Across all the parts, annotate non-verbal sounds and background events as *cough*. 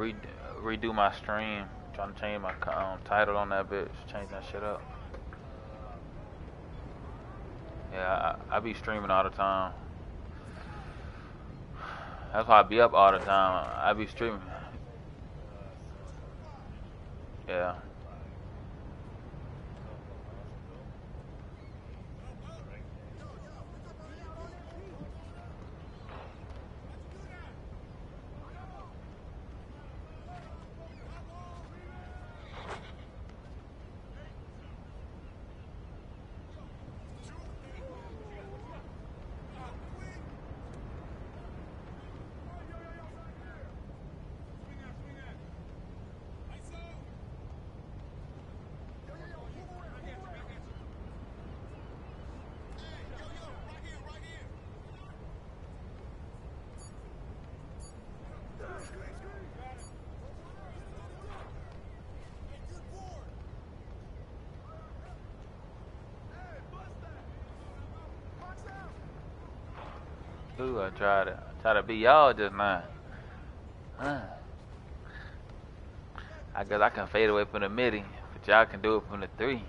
re redo my stream. Trying to change my um, title on that bitch. Change that shit up. Yeah, I, I be streaming all the time. That's why I be up all the time. I be streaming. Yeah. I tried to try to be y'all just now. Huh. I guess I can fade away from the midi, but y'all can do it from the three.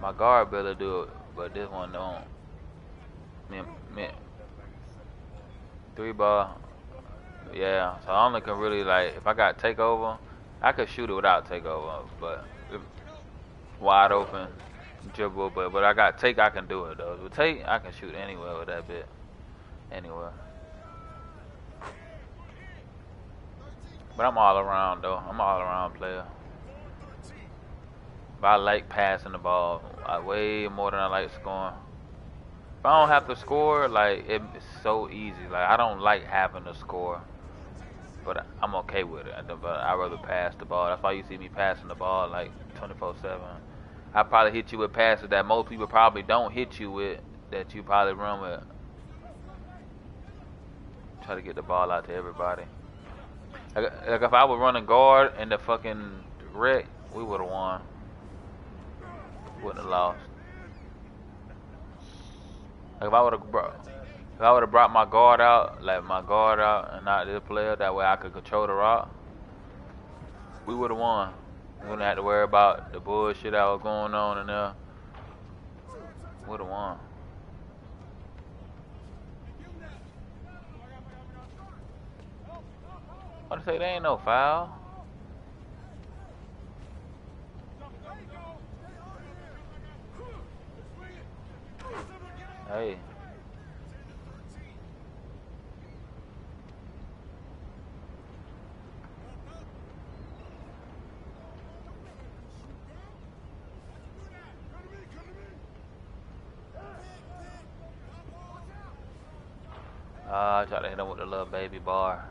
My guard better do it, but this one don't. Me, me, three ball. Yeah, so I only can really like if I got takeover, I could shoot it without takeover, but wide open dribble, but but I got take. I can do it though. With take, I can shoot anywhere with that bit, anywhere. But I'm all around though. I'm all around player. But I like passing the ball I, way more than I like scoring. If I don't have to score, like it's so easy. Like I don't like having to score, but I'm okay with it. But I rather pass the ball. That's why you see me passing the ball like 24/7. I probably hit you with passes that most people probably don't hit you with, that you probably run with. Try to get the ball out to everybody. Like, like if I was running guard in the fucking Rec, we would have won. Wouldn't have lost. Like if I would have brought, if I would have brought my guard out, like my guard out, and not this player, that way I could control the rock, we would have won. We wouldn't have to worry about the bullshit that was going on in there. Would have won. I say there ain't no foul. Hey. Uh, I tried to hit him with the little baby bar.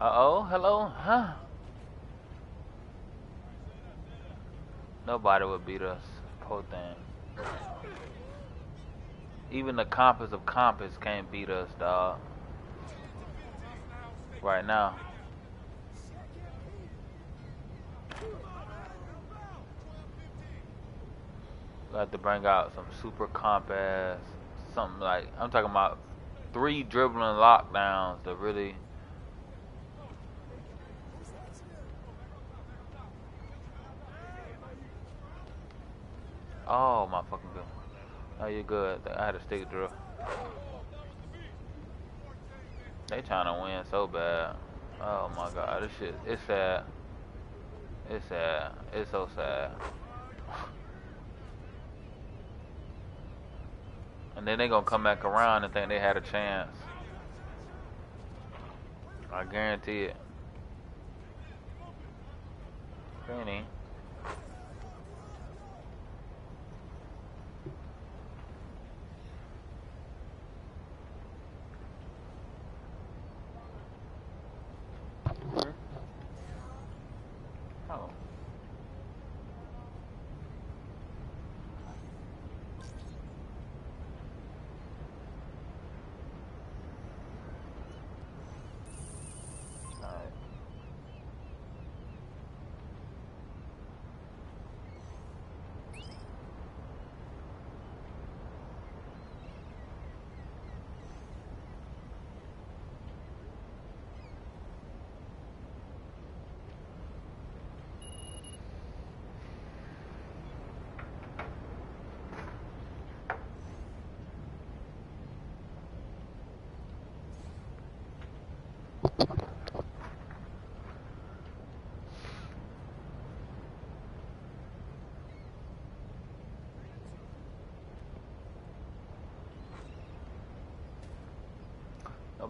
Uh-oh, hello, huh? Nobody would beat us, poor thing. Even the compass of compass can't beat us, dog. Right now. We have to bring out some super compass, something like, I'm talking about three dribbling lockdowns to really Oh my fucking god. Oh you good. I had a stick drill. They trying to win so bad. Oh my god, this shit it's sad. It's sad. It's so sad. And then they gonna come back around and think they had a chance. I guarantee it. Penny.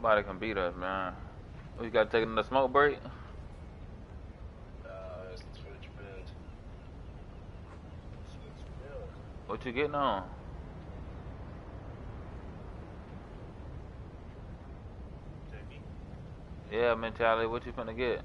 Nobody can beat us, man. We got to take another smoke break. Uh, it's switch build. Switch build. What you getting on? Yeah, mentality. What you finna get?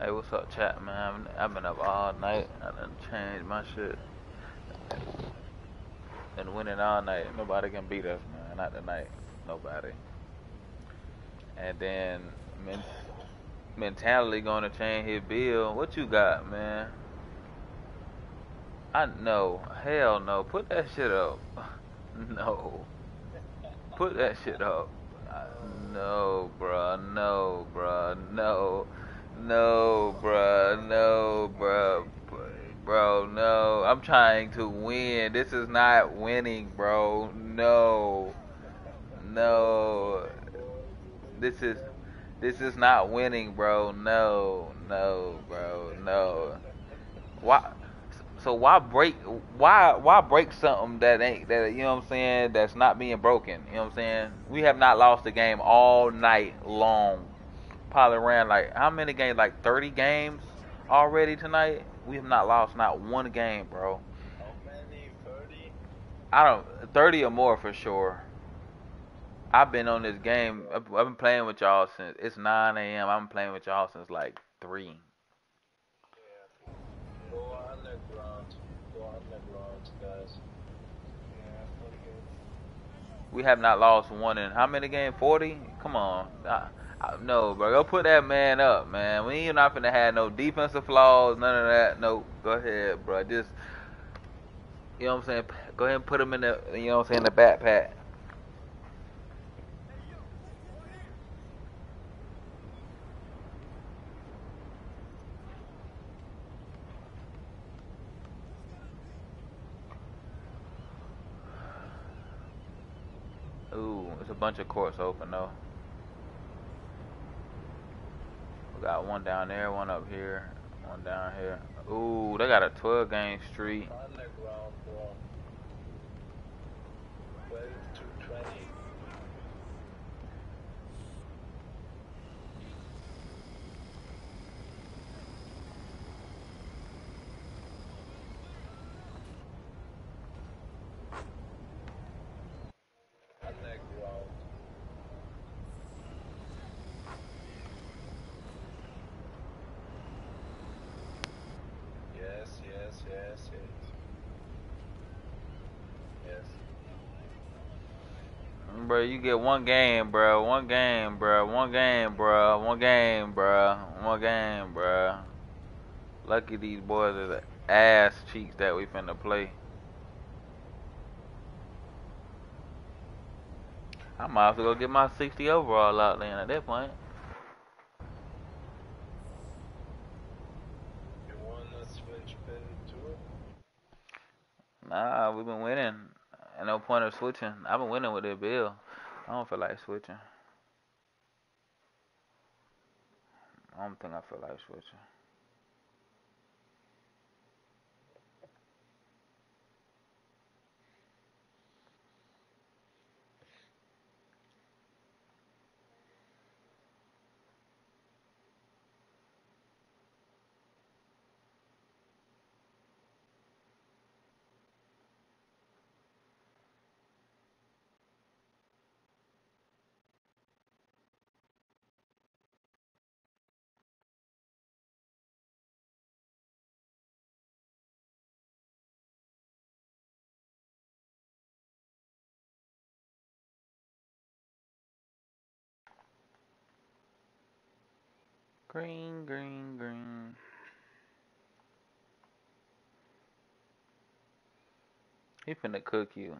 Hey, what's up, chat, man? I've been up all night. I done changed my shit. And winning all night. Nobody can beat us, man. Not tonight. Nobody. And then men- mentality gonna change his bill. What you got, man? I know. Hell no. Put that shit up. *laughs* no. Put that shit up. Uh, No, bruh. No, bruh. No. No, bruh. No, bruh. Bro, no. I'm trying to win. This is not winning, bro. No. No. This is this is not winning, bro. No. No, bro. No. Why so why break why why break something that ain't that you know what I'm saying that's not being broken, you know what I'm saying? We have not lost the game all night long. Probably ran like how many games? Like 30 games already tonight. We have not lost not one game, bro. How many? 30? I don't 30 or more for sure. I've been on this game. I've, been playing with y'all since it's 9 a.m. I've been playing with y'all since like three. We have not lost one in how many games? 40? Come on. No, bro. Go put that man up, man. We ain't not finna have no defensive flaws, none of that. No, go ahead, bro. Just, you know what I'm saying? Go ahead and put him in the, you know what I'm saying, the backpack. Ooh, it's a bunch of courts open though. We got one down there, one up here, one down here. Ooh, they got a 12 game streak. Underground, bro. 12 to 20. Underground. Yes, yes, yes, yes. Yes. Bro, you get one game, bro. One game, bro. One game, bro. One game, bro. One game, bro. Lucky these boys are the ass cheeks that we finna play. I might have to go get my 60 overall out then at that point. You wanna switch pin too? Nah, we've been winning. Ain't no point of switching. I've been winning with that bill. I don't feel like switching. I don't think I feel like switching. Green, green, green. He finna cook you.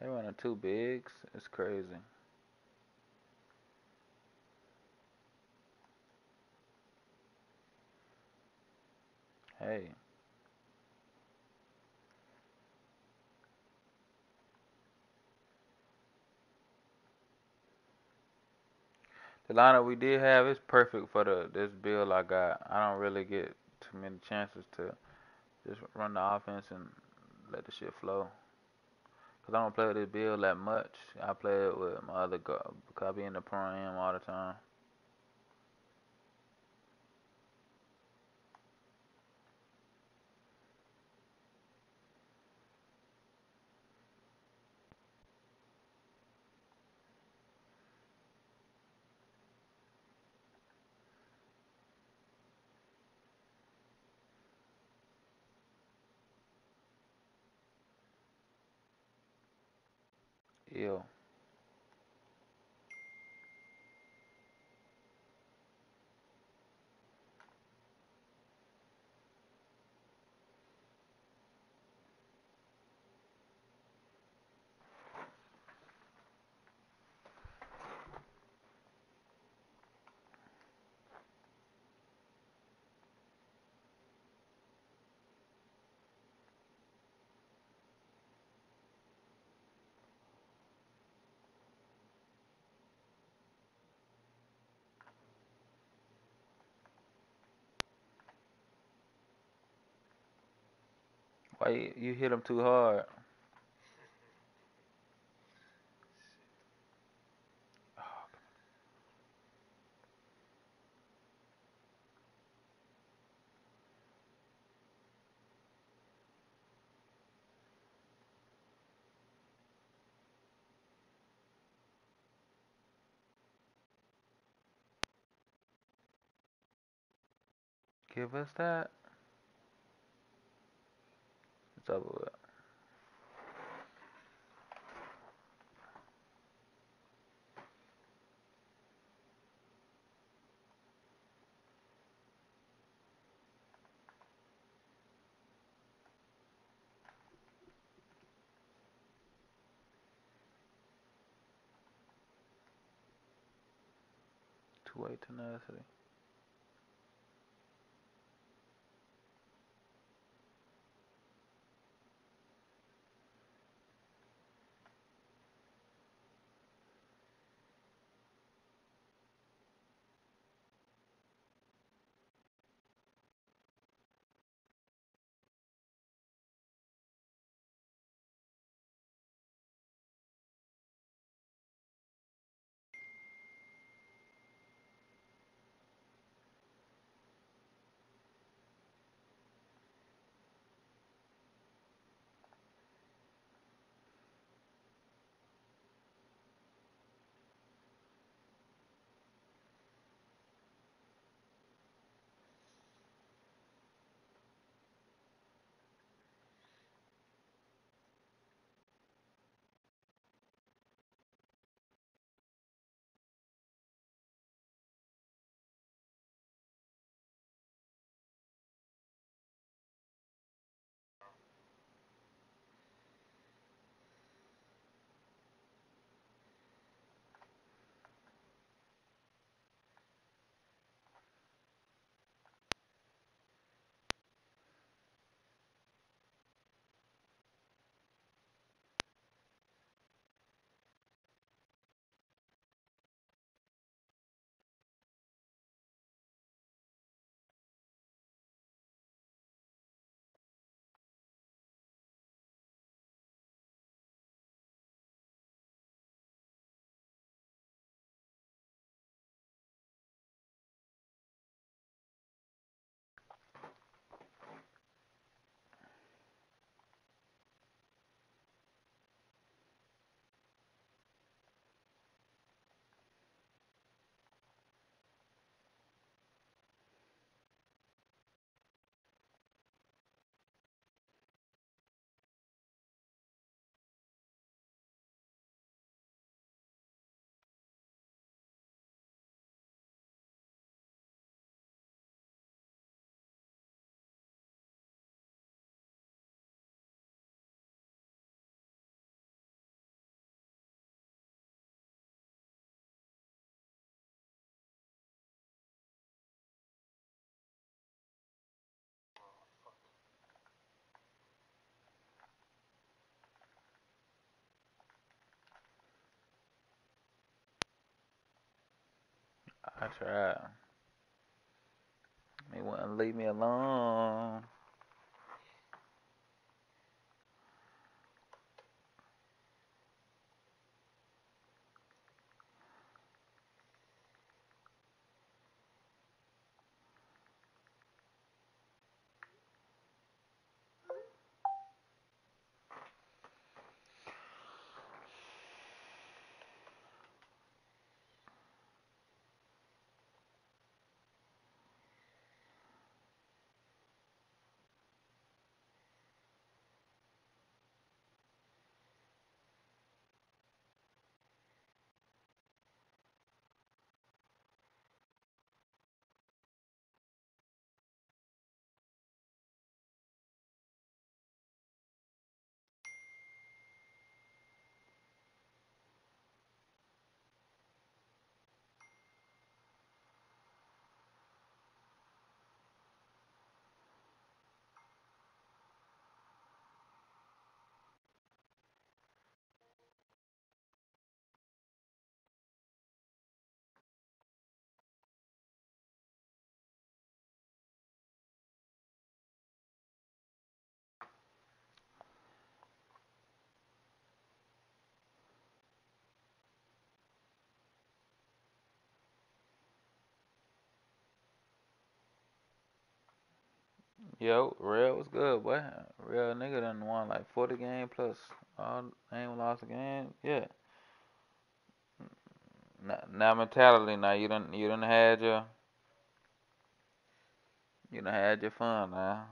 They running two bigs. It's crazy. Hey. Lineup we did have is perfect for the this build I got. I don't really get too many chances to just run the offense and let the shit flow. Cause I don't play this build that much. I play it with my other guy because I be in the am all the time. espacio Why you, you hit him too hard? Give us that. It's over with. Tenacity. I tried. He wouldn't leave me alone. Yo, real was good, boy. Real nigga done won like 40 game plus all ain't lost a game. Yeah. Now, now mentality. Now you done you done had your you done had your fun now.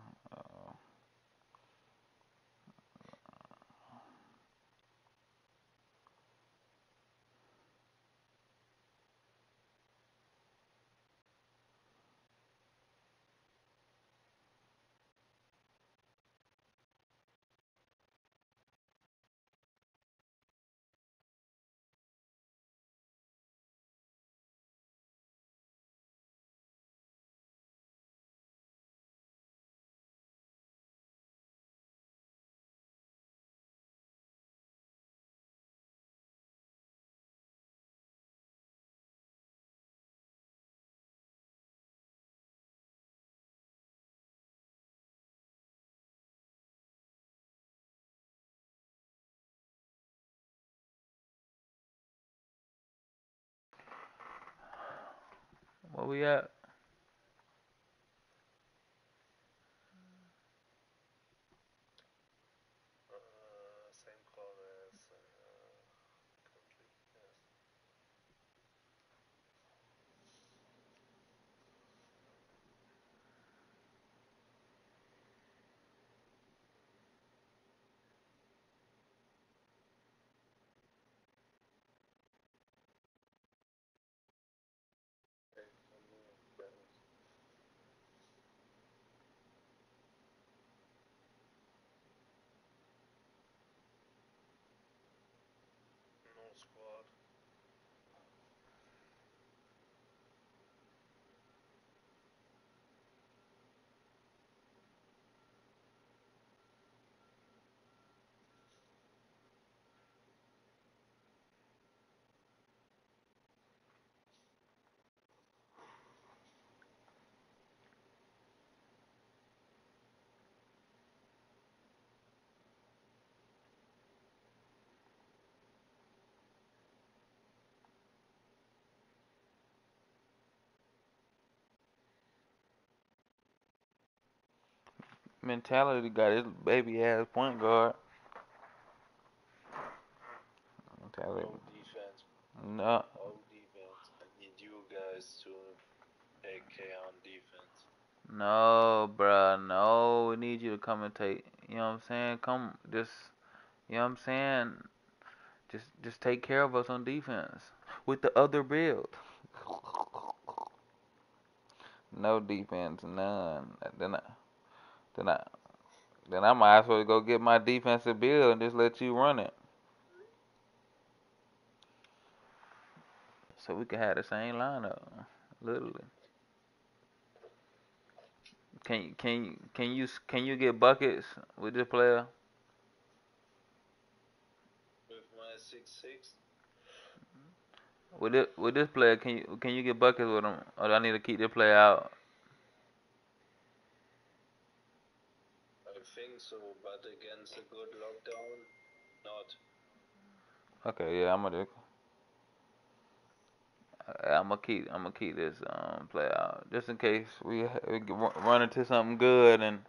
We at? Mentality got his baby ass point guard. Mentality. No defense. No, No defense. I need you guys to AK on defense. no, bruh, no. We need you to come and take. You know what I'm saying? Come, just. You know what I'm saying? Just, just take care of us on defense with the other build. *laughs* No defense, none. Then I, then I, then I might as well go get my defensive build and just let you run it. So we can have the same lineup, literally. Can you, can can you, can you get buckets with this player? With my six six. With this with this player, can you can you get buckets with him, or do I need to keep this player out? I think so, but against a good lockdown, not. Okay, yeah, I'm gonna. I'm gonna keep I'm gonna keep this um player out just in case we, we run into something good and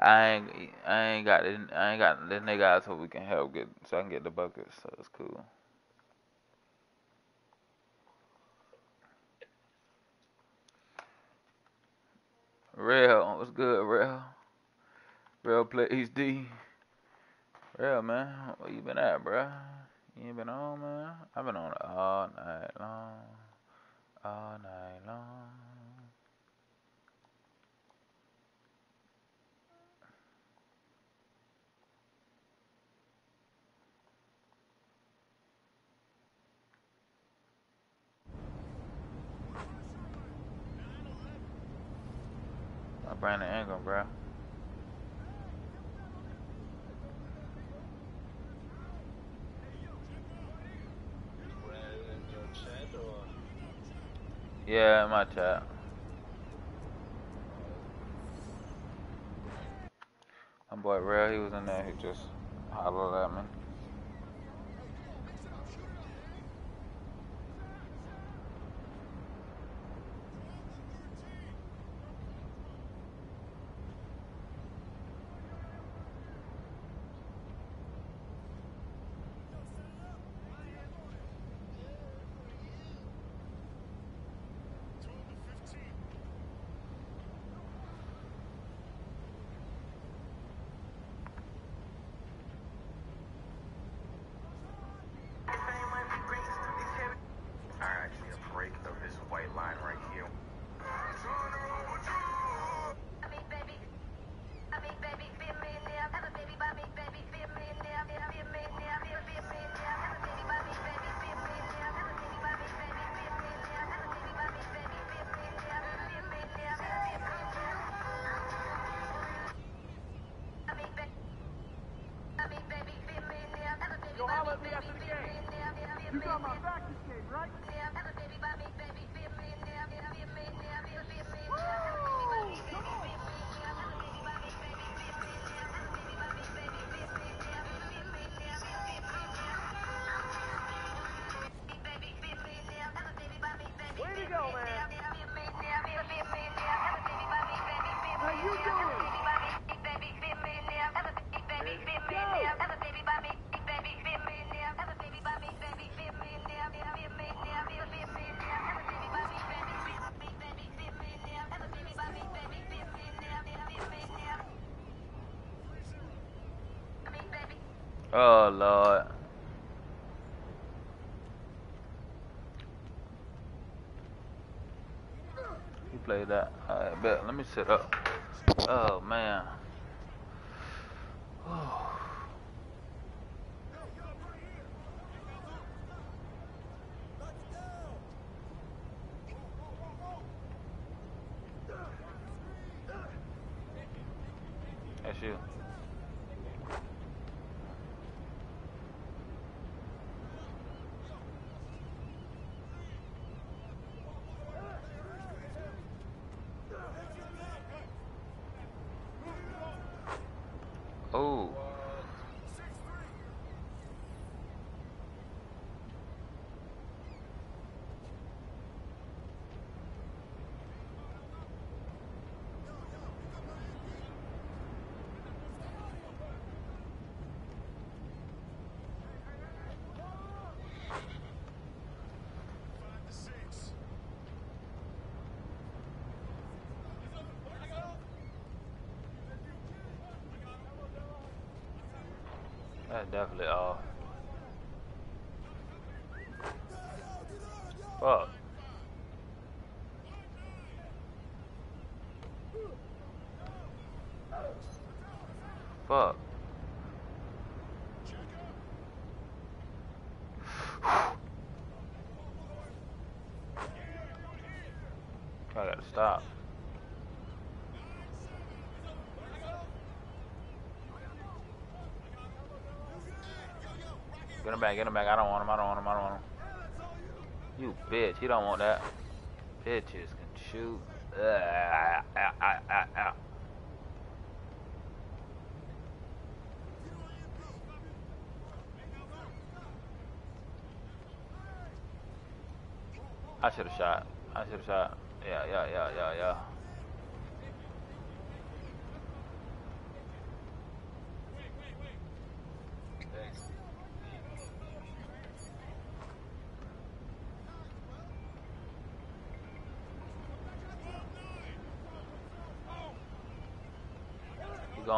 I ain't I ain't got this, I ain't got this nigga out so we can help get so I can get the buckets so it's cool. Real, what's good, Real? Real plays D. Real man, where you been at, bruh? You ain't been on, man. I've been on all night long, all night long. Brandon Ingram, bruh. Where in your chat or? Yeah, my chat. My boy Real, he was in there. He just hollered at me. Oh Lord. He played that. Alright, bet. Let me sit up. Oh man. That's you. Oh. That's definitely off. Fuck. Fuck. *sighs* I gotta stop. Back, get him back. I don't want him, I don't want him, I don't want him. You bitch. He don't want that. Bitches can shoot. Ah, ah, ah, ah, ah. I should have shot. I should have shot. Yeah, yeah, yeah, yeah, yeah.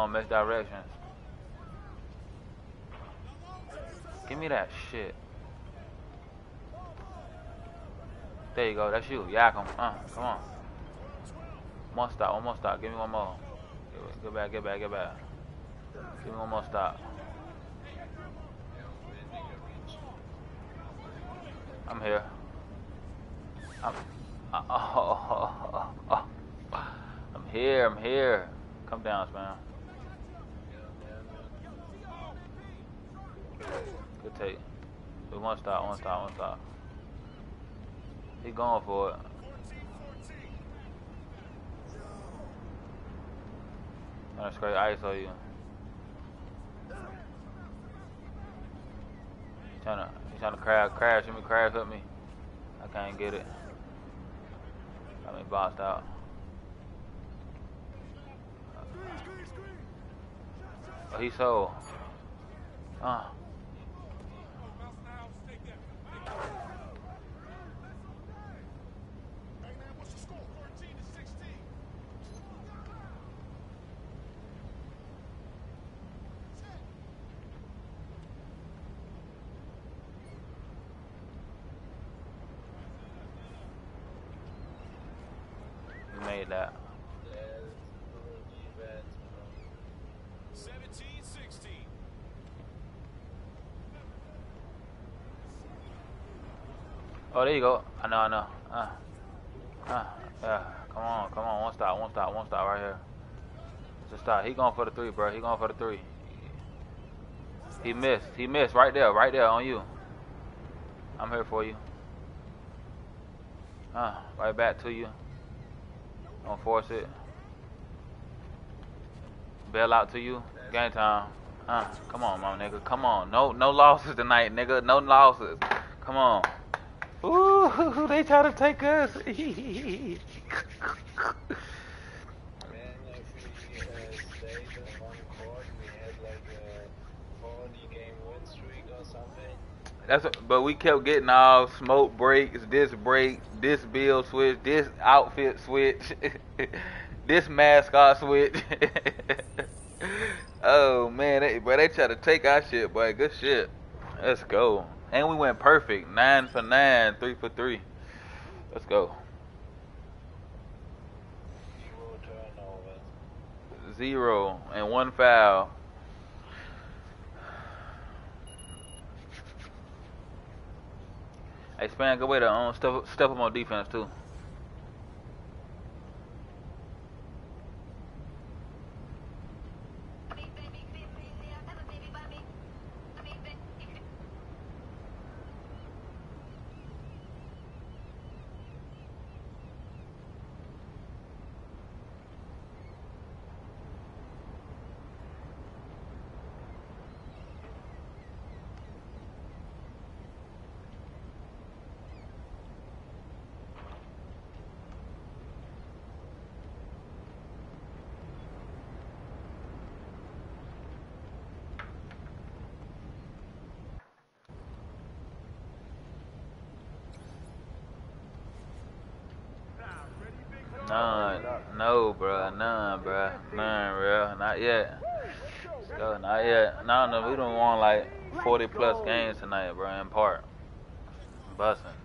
Going misdirections. Give me that shit. There you go. That's you. Yak 'em. Uh, come on. One stop. One more stop. Give me one more. Get, back. Get back. Get back. Give me one more stop. I'm here. I'm. Oh, oh, oh, I'm here. I'm here. Come down, man. Good take. We one stop. One stop. One stop. He going for it. Gonna straight ice on you. He's trying to, he's trying to crash, crash, let me crash with me. I can't get it. Got me boxed out. Oh, he so. Uh. Oh, there you go. I know, I know. Uh, uh, yeah. Come on, come on. One stop, one stop, one stop right here. Just stop. He going for the three, bro. He going for the three. He missed. He missed right there, right there on you. I'm here for you. Uh, right back to you. Don't force it. Bail out to you. Game time. Uh, come on, my nigga. Come on. No, no losses tonight, nigga. No losses. Come on. Ooh, *laughs* they try to take us. *laughs* Man, if we uh, stayed in one court, we had like a 40 game win streak or something. That's what, but we kept getting all smoke breaks, this break, this build switch, this outfit switch, *laughs* this mascot switch. *laughs* oh man, they, but they try to take our shit, boy. Good shit. Let's go. And we went perfect, nine for nine, three for three. Let's go. Zero and one foul. Hey, Span, good way to um, step, step up on defense, too. None. No, bruh. None, bruh. None, bruh. Not yet. Yo, not yet. No, no, we don't want like 40 plus games tonight, bruh, in part. Bussin'.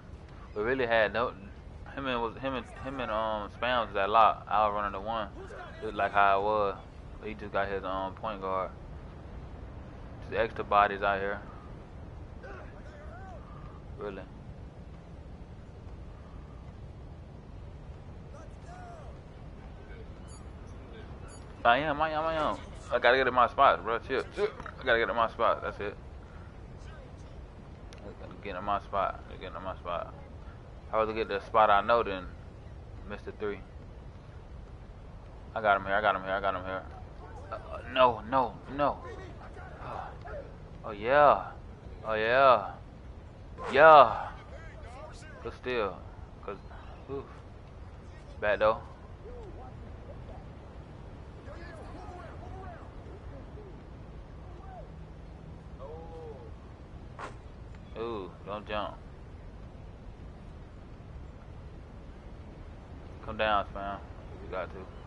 We really had no. Him and was him and him and um Spams was that lot. I was running the one, just like how it was. He just got his um point guard. Just extra bodies out here. Really. I am, I am, I am. I gotta get in my spot, bro. Chill. Chill. I gotta get in my spot. That's it. I gotta get in my spot. I gotta get in my spot. I'd rather get the spot I know than Mr. Three. I got him here. I got him here. I got him here. Uh, no, no, no. Oh yeah. Oh yeah. Yeah. But still, cause, oof. Bad though. Ooh, don't jump. Come down, fam. You got to.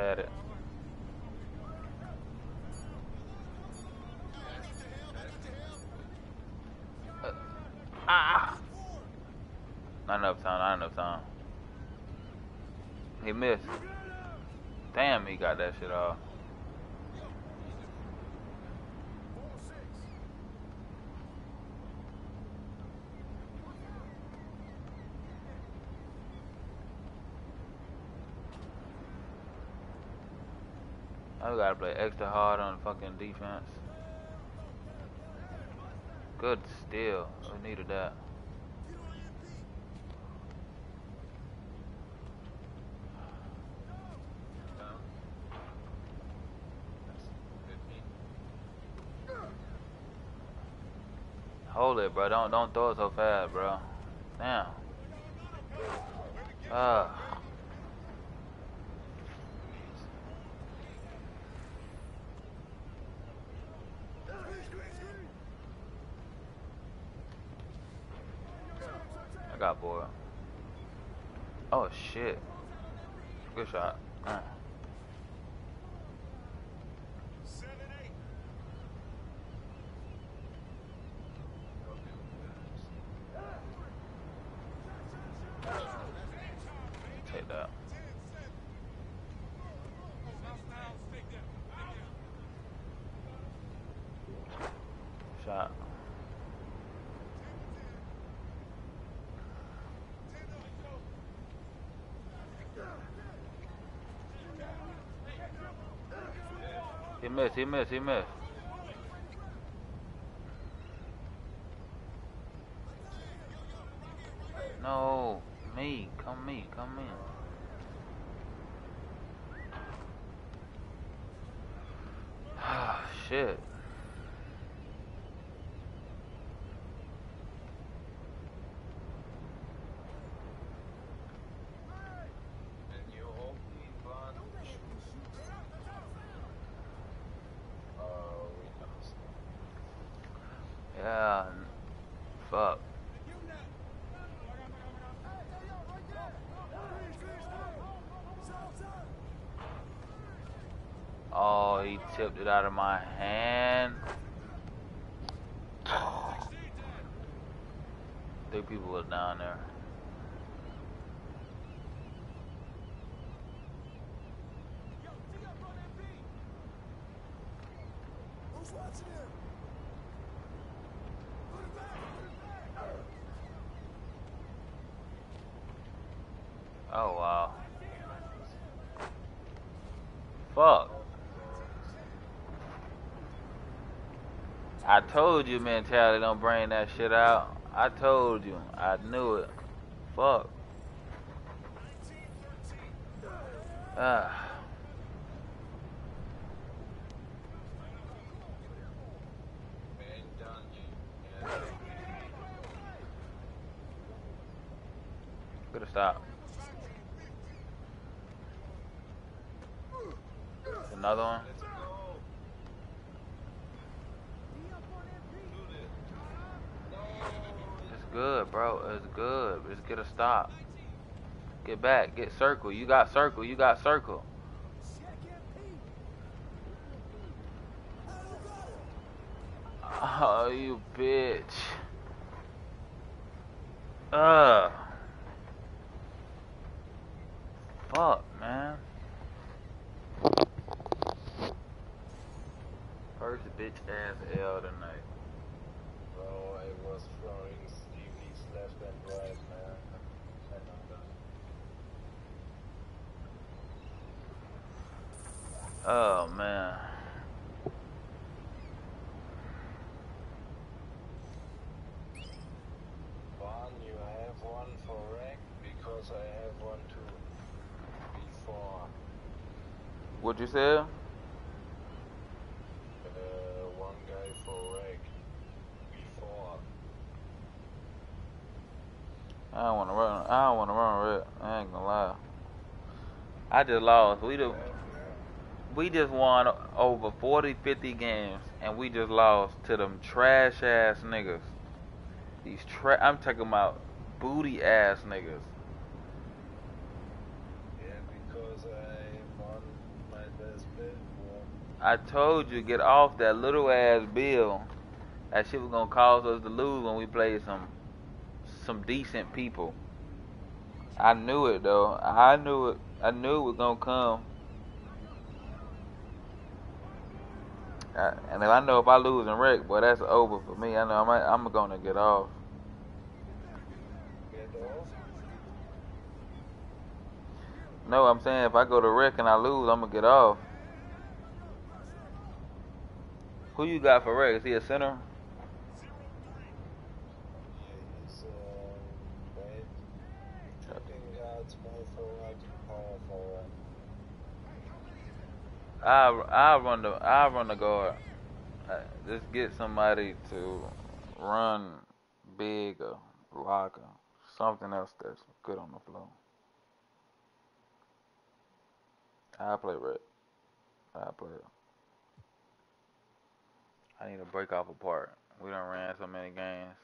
Had it. Uh, ah! Not enough time, not enough time. He missed. Damn, he got that shit off. I gotta play extra hard on fucking defense. Good steal. We needed that. Hold it, bro. Don't don't throw it so fast, bro. Damn. Ah. I got bored. Oh shit. Good shot. Uh. Take that. Shot. He missed, he missed, he missed. No, me, come me, come in. Ah, shit. And you hold me, but oh, we lost. Yeah, n- fuck. Oh, he tipped it out of my hand. Three people was down there. Oh wow. Fuck. I told you mentality don't bring that shit out. I told you. I knew it. Fuck. Ah. ain't done yet. Good stop. Another one. Let's go. Do this. It's good, bro. It's good. Just get a stop. Get back. Get circle. You got circle. You got circle. Oh, you bitch. Ugh. Fuck, man. First bitch ass L tonight. Bro, I was throwing Stevie's left and right, man. And I'm done. Oh man. One, you have one for rec because I have one too. Before. What you said? Uh, one guy for rec. Before. I don't wanna run I don't wanna run red. I ain't gonna lie. I just lost. We the we just won over 40, 50 games, and we just lost to them trash ass niggas. These tra- I'm talking about booty ass niggas. Yeah, because I won my best bid. Bro. I told you get off that little ass bill. That shit was gonna cause us to lose when we played some some decent people. I knew it though. I knew it. I knew it was gonna come. I, and if I know if I lose in Rec, boy, that's over for me. I know I'm I'm gonna. Get off. No, I'm saying if I go to Rec and I lose, I'm gonna get off. Who you got for Rec? Is he a center? I I run the I run the guard. Uh, Just get somebody to run big or something else that's good on the floor. I play red. I play it. I need to break off apart. We done ran so many games.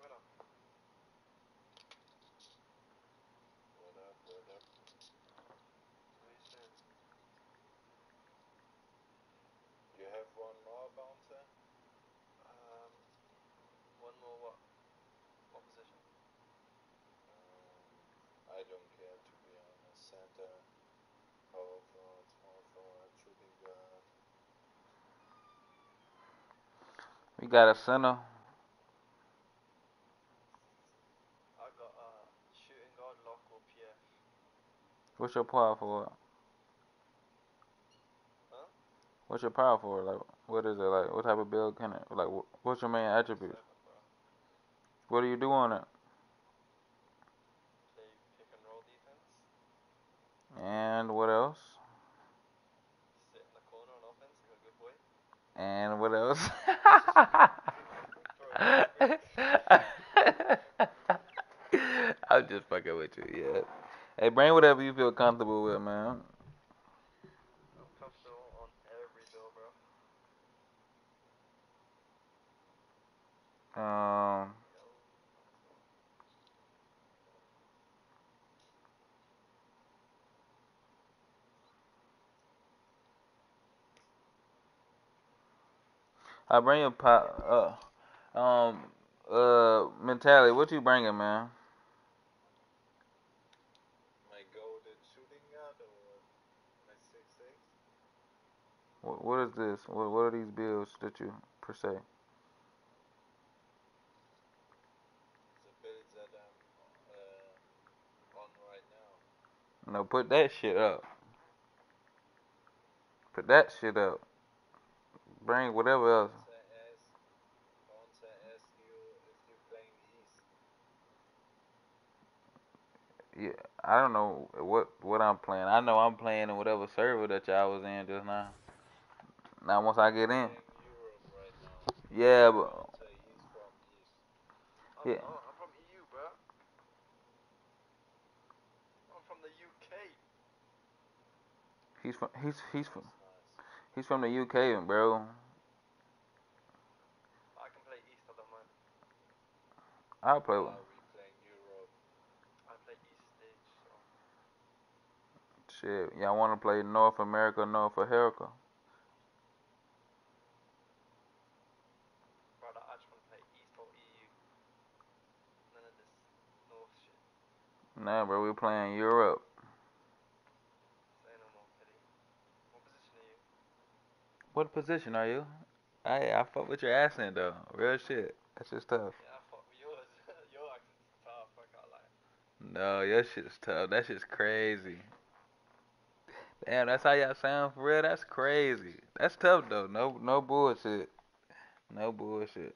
What up, what up? You have one more bouncer? Um, one more what? What position? Um, I don't care to be honest. Center, power forward, small forward, shooting guard. We got a center. I got uh, shooting guard, lock, or PF. What's your power for? Huh? What's your power for? Like, what is it? Like, what type of build can it? Like, what's your main attribute? What do you do on it? Play pick and roll defense. And what else? Sit in the corner on offense like a good boy. And what else? *laughs* I'm just fucking with you, yeah. Hey, bring whatever you feel comfortable with, man. Comfortable on every bill, bro. Um, I bring a pop. Uh, um, uh, mentality. What you bringing, man? My goaded shooting guard or my six six? What, what is this? What, what are these bills that you per se? The builds that I'm uh, on right now. No, put that shit up. Put that shit up. Bring whatever else. Bonza asked, Bonza asked you if you're playing East. Yeah, I don't know what what I'm playing. I know I'm playing in whatever server that y'all was in just now. Now once I get in, right yeah, but Bonza, he's from East. I'm, Yeah. oh, I'm from EU, bro. I'm from the UK. he's from he's he's from. He's from the UK, bro. I can play East, don't mind. I'll play Why with are we playing Europe? I play East stage, so. shit. Y'all want to play North America, North America? Brother, I just want to play East or EU. None of this North shit. Nah, bro, we playing Europe. Say no more, Kitty. What position are you? What position are you? I I fuck with your accent though. Real shit. That's just tough. Yeah, I fuck with yours. *laughs* Your accent's tough, I can't lie. No, your shit's tough. That shit's crazy. Damn, that's how y'all sound for real. That's crazy. That's tough though. No, no bullshit. No bullshit.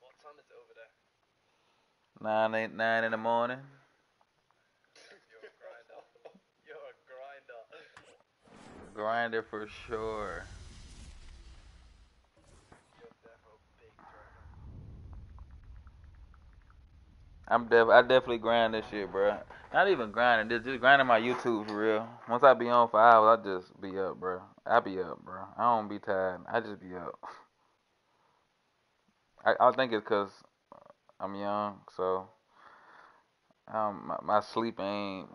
What time is it over there? Nine eight nine in the morning. You're a grinder. You're a grinder. For sure. I'm def I definitely grind this shit, bro. Not even grinding, just just grinding my YouTube for real. Once I be on for hours, I just be up, bro. I be up, bro. I don't be tired. I just be up. I I think it's cause I'm young, so um my, my sleep ain't.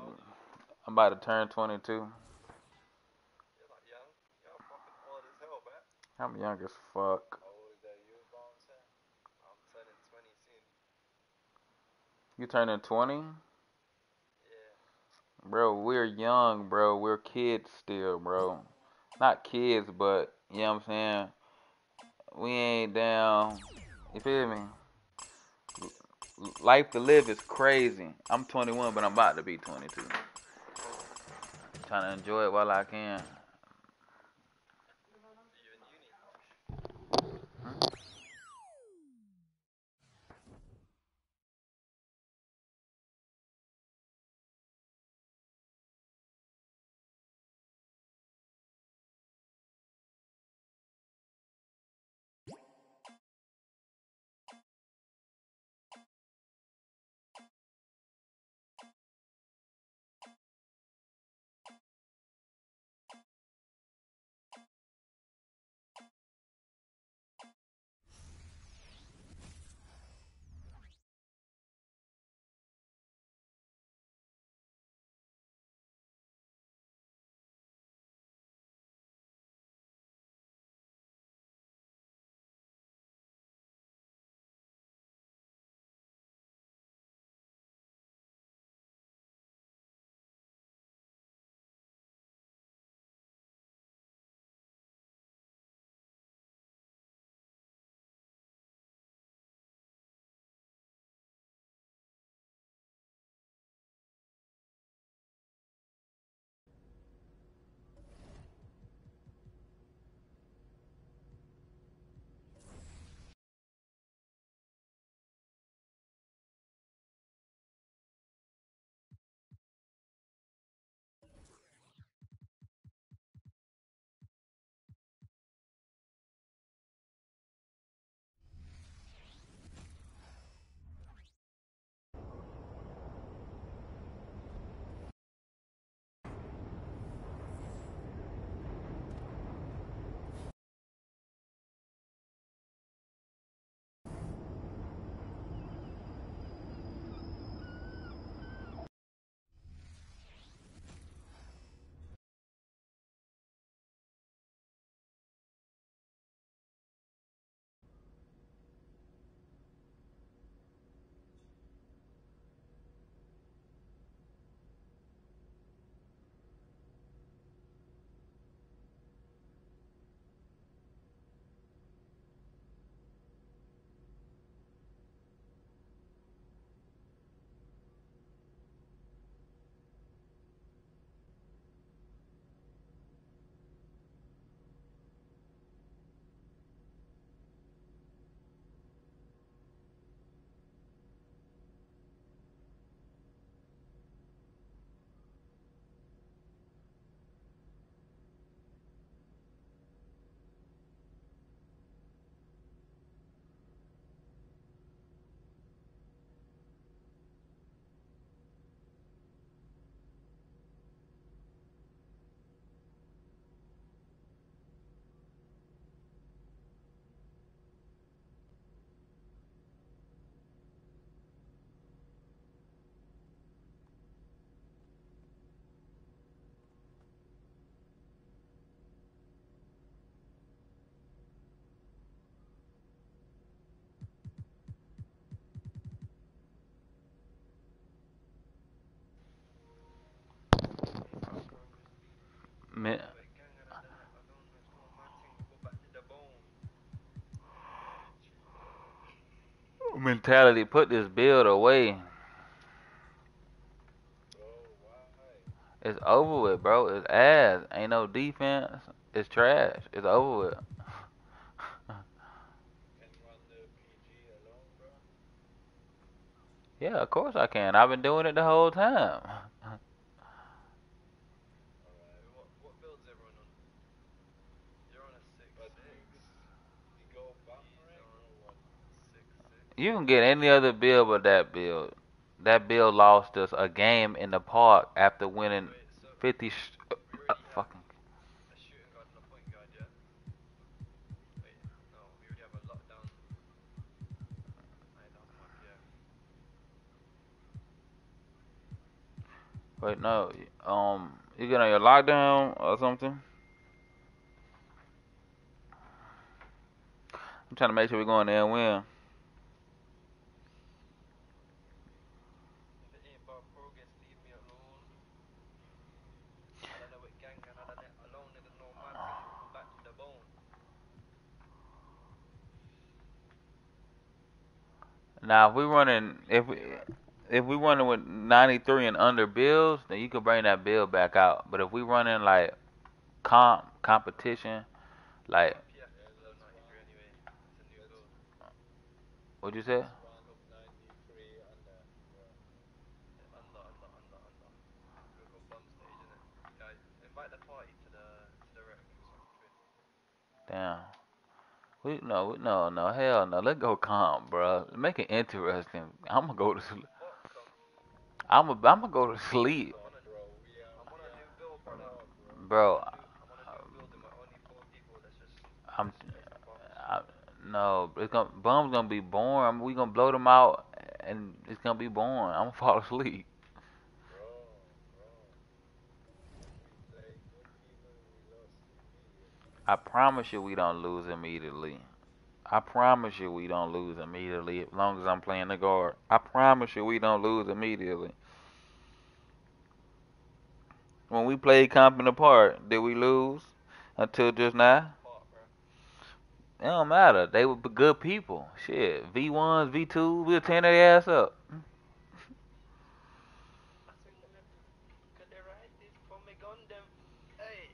I'm about to turn 22. You're like young. You're fucking old as hell, man. I'm young as fuck. How old are you, turning 20 soon. You turning 20? Yeah. Bro, we're young, bro. We're kids still, bro. Not kids, but you know what I'm saying? We ain't down. You feel me? Life to live is crazy. I'm 21, but I'm about to be 22. Trying to enjoy it while I can. Bone. mentality. Put this build away. It's over with, bro. It's ass. Ain't no defense. It's trash. It's over with. *laughs* Yeah, of course I can. I've been doing it the whole time. Alright. Wait, what, what build's everyone on? You're on a 6 But 6. you go buffering or what? 6 6. You can get any other bill but that bill. That bill lost us a game in the park after winning 50 sh- uh, fucking. Wait, no. Um, you get on your lockdown or something? I'm trying to make sure we go in there and win. If it ain't about progress, leave me alone. I done it with gang and I done it alone, nigga, no man thing, go back to the bone. Now, if we running, if we if we running with 93 and under bills, then you could bring that bill back out. But if we running like comp competition, like PF is below 93 anyway. It's a new build. what you say? Run 93 under, bro. Yeah, Under, under, under, under. We'll go bump stage, innit? Guys, invite the party to the to the rec so I can trade. Damn. We no, no, no, hell no. Let's go calm, bro. Make it interesting. I'm gonna go to sleep. I'm gonna, I'm gonna go to sleep, a, Bro. I'm a a. I, no, it's gonna bum's gonna be born. We gonna blow them out, and it's gonna be born. I'm gonna fall asleep. Bro, bro. We play good people, we lost immediately. I promise you we don't lose immediately. I promise you we don't lose immediately as long as I'm playing the guard. I promise you we don't lose immediately. When we played comp apart, did we lose until just now? It don't matter. They were good people. Shit. V1s, V2s, we'll tear their ass up. I think that could they write this for me gun them? Hey.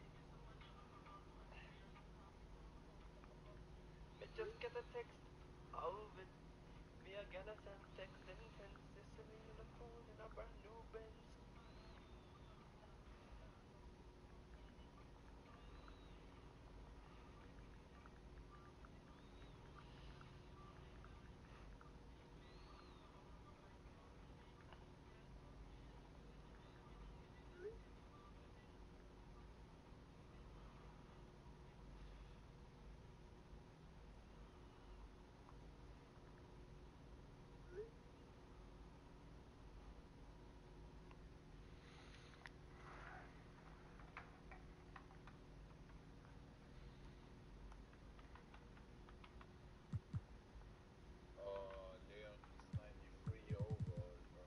Me just get a text out of it. Me a get a send text intense. This is me in the phone in a brand new Benz. Oh, Leon is 93 overall, bro.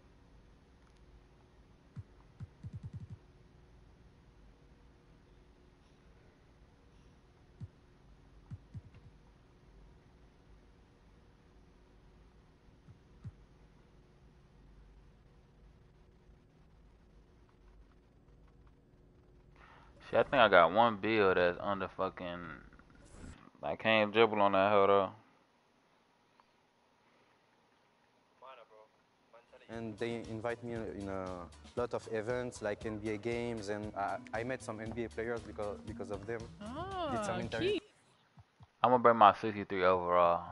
Shit, I think I got one bill that's under fucking. I can't dribble on that hoe though. Minor, bro. Mentality. and they invite me in a lot of events like NBA games, and I, I met some NBA players because because of them. Did some Ah, interview. I'm gonna bring my 63 overall.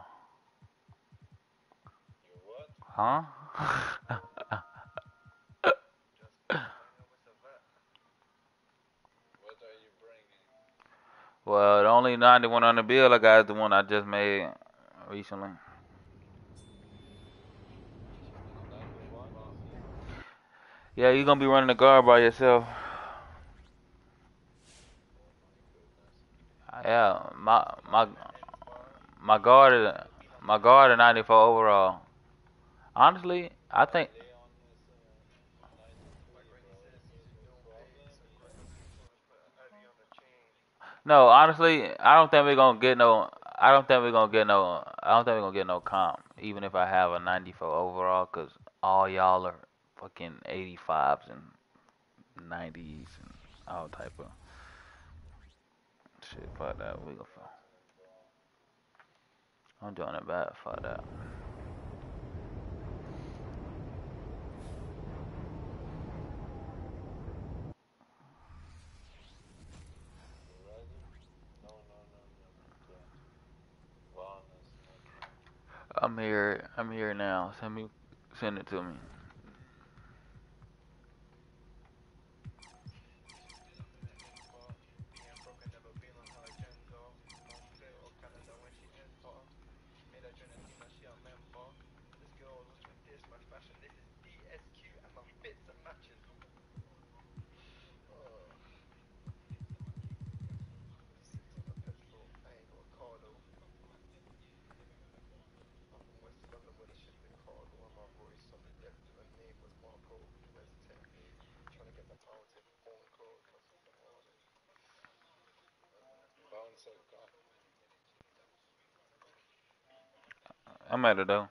You what? Huh? *laughs* Just going with the vet. What are you bringing? Well, the only 91 on the bill I got is the one I just made recently. Yeah, you're gonna be running the guard by yourself. Yeah, my my my guard is my guard is 94 overall. Honestly, I think No, honestly, I don't think we're gonna get no. I don't think we're gonna get no. I don't think we're gonna get no comp, even if I have a 94 overall, cause all y'all are fucking 85s and 90s and all type of shit. Fuck that. We go for. I'm doing it bad. Fuck that. No, no, no, no, no. Wellness. I'm here. I'm Send me. Send it to me. I'm at it though.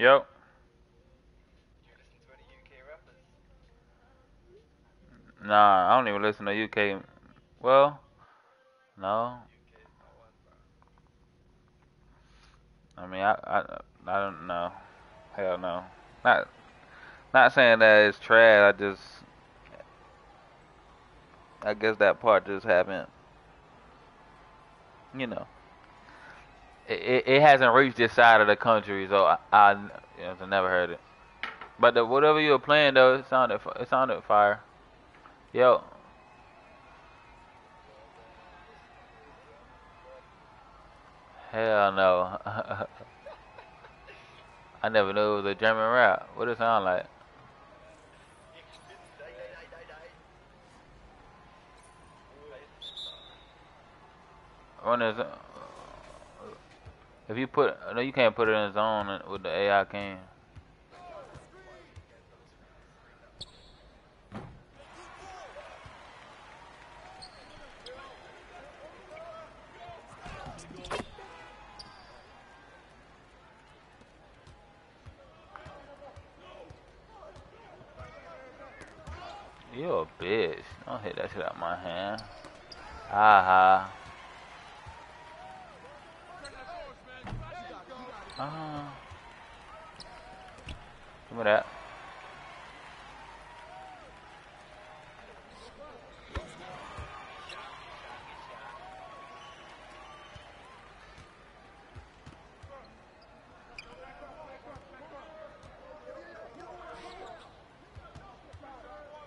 Yep. Nah, I don't even listen to UK. Well, no. I mean, I, I, I don't know. Hell no. Not, not saying that it's trash. I just, I guess that part just happened. You know, it, it, it hasn't reached this side of the country, so I, I, you know, I never heard it. But the, whatever you were playing though, it sounded, it sounded fire. Yo. Hell no. *laughs* I never knew it was a German rap. What it sound like? Run his, if you put, no, you can't put it in zone with the AI can. You a bitch. Shit out my hand. Aha. Ah. Give me that.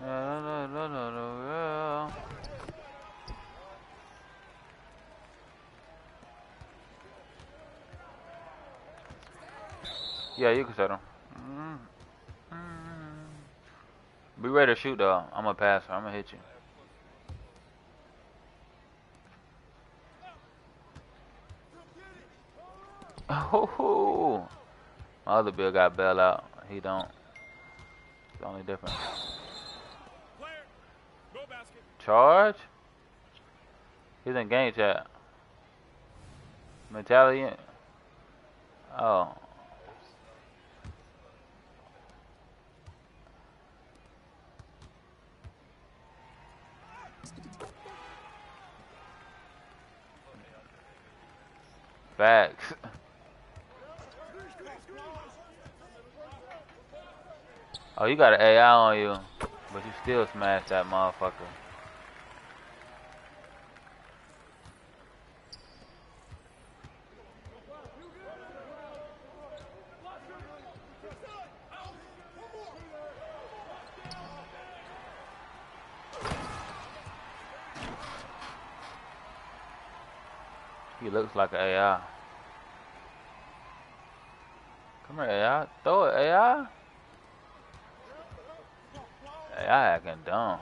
La, la, la, la, la, la. Yeah, you can set him. Mm, mm. Be ready to shoot though. I'm gonna pass her. I'm gonna hit you. Oh, *laughs* my other bill got bail out. He don't. It's the only difference. Charge? He's in game chat. Mentality? Oh. Facts. Oh, you got an AI on you, but you still smashed that motherfucker. He looks like an AI. Come here, AI. Throw it, AI. Hey, I acting dumb.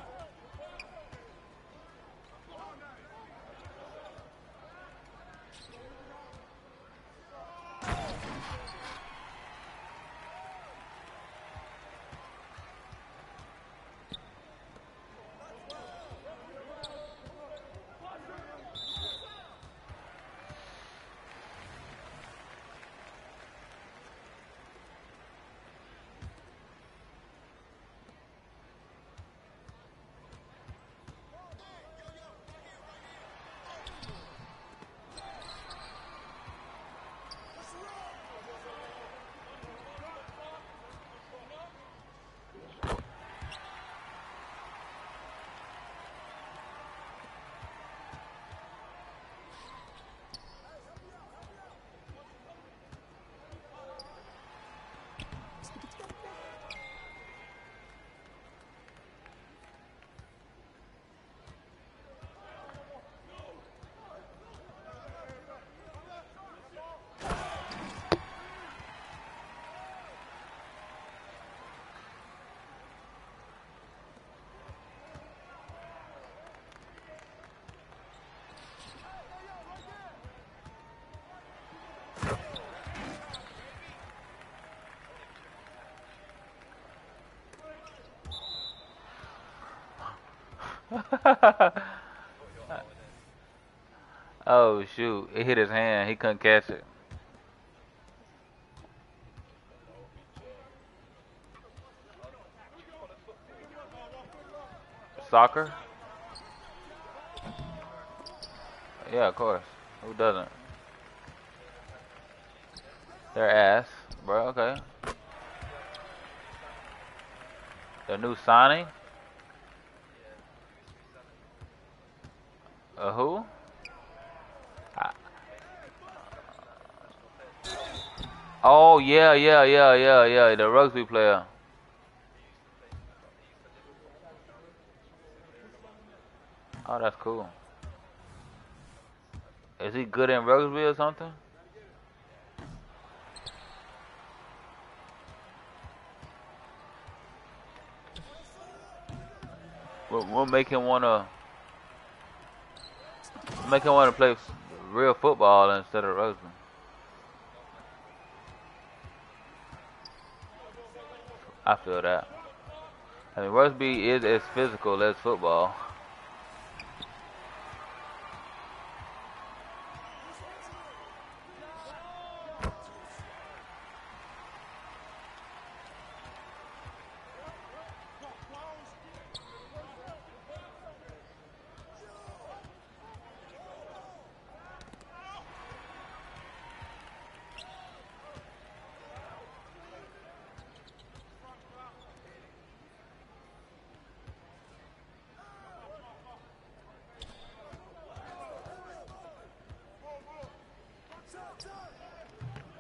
*laughs* oh shoot! It hit his hand. He couldn't catch it. Soccer? Yeah, of course. Who doesn't? Their ass, bro. Okay. The new signing? Uh, who? I- Oh yeah, yeah, yeah, yeah, yeah. The rugby player. Oh, that's cool. Is he good in rugby or something? What, what make him wanna make him wanna play real football instead of rugby? I feel that. I mean, rugby is as physical as football.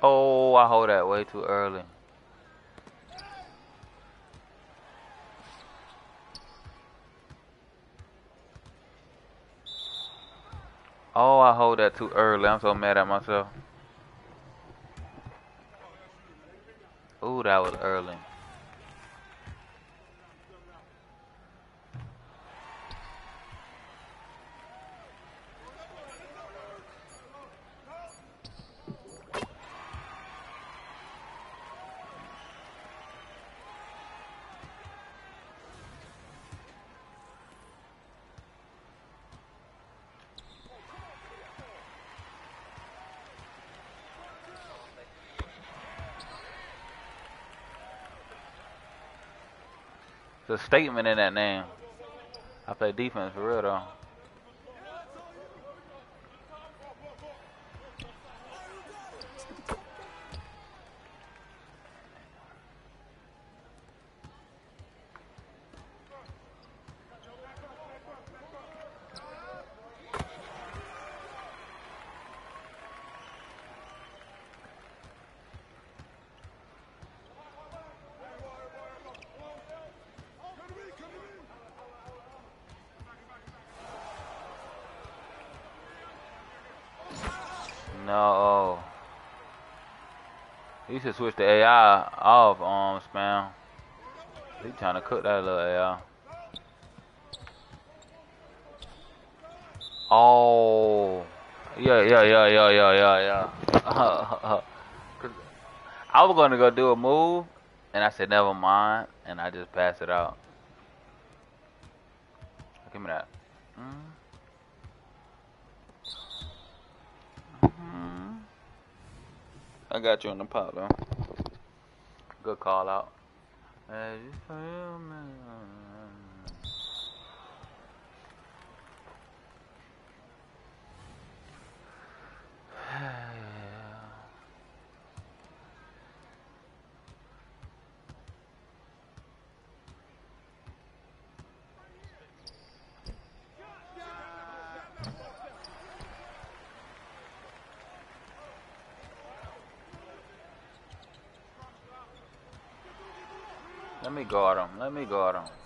Oh, I hold that way too early. Oh, I hold that too early. I'm so mad at myself. Ooh, that was early. Statement in that name. I play defense for real though. You should switch the AI off, um, spam. He trying to cook that little AI. Oh. Yeah, yeah, yeah, yeah, yeah, yeah, yeah. *laughs* I was gonna go do a move, and I said, never mind, and I just passed it out. I got you on the pot though. Good call out. Guard him. Let me guard him.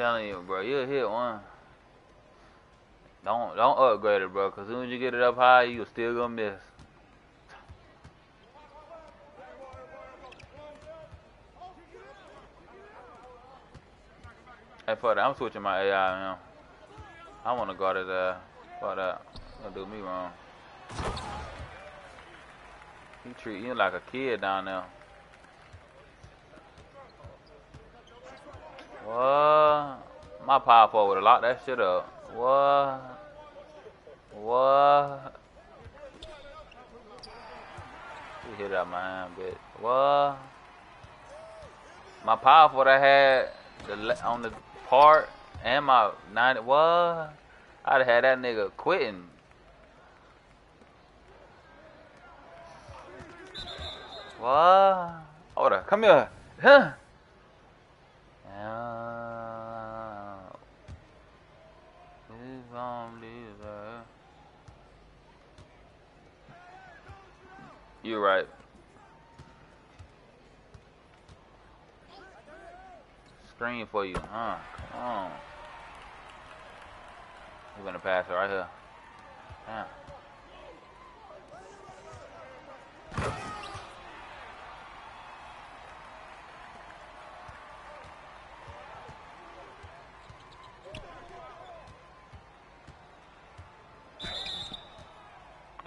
Telling you, bro, you'll hit one. Don't don't upgrade it, bro, cause soon as you get it up high, you still gonna miss. Hey, fuck that. I'm switching my AI now. I wanna guard his ass. Fuck that. Gonna do me wrong. He treat you like a kid down there. What? My power forward would have locked that shit up. What? What? You hit it out my hand, bitch. What? My power forward I had the on the part and my 90. What? I'd have had that nigga quitting. What? On, come here. Huh? Yeah. Please don't leave her. You're right. Screen for you, huh? Come on. We're gonna pass it right here. Damn.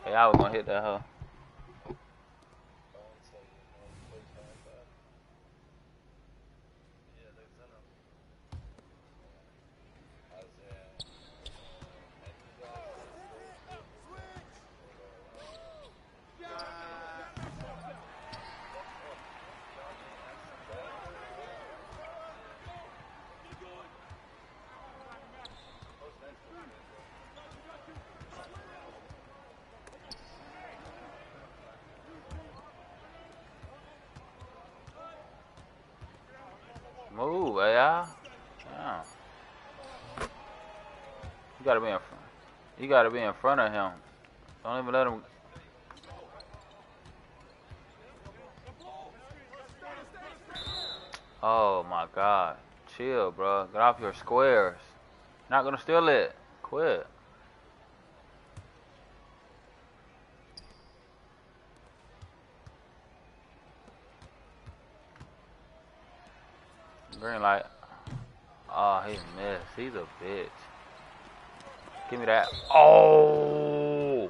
Hey, I was gonna hit that hoe. Bounce like you know, full time back. Yeah, the center. As uh, and you guys Move, AI. Yeah. You gotta be in front. You gotta be in front of him. Don't even let him. Oh my God! Chill, bro. Get off your squares. Not gonna steal it. Quit. Green light. Oh, he missed. He's a bitch. Give me that. Oh.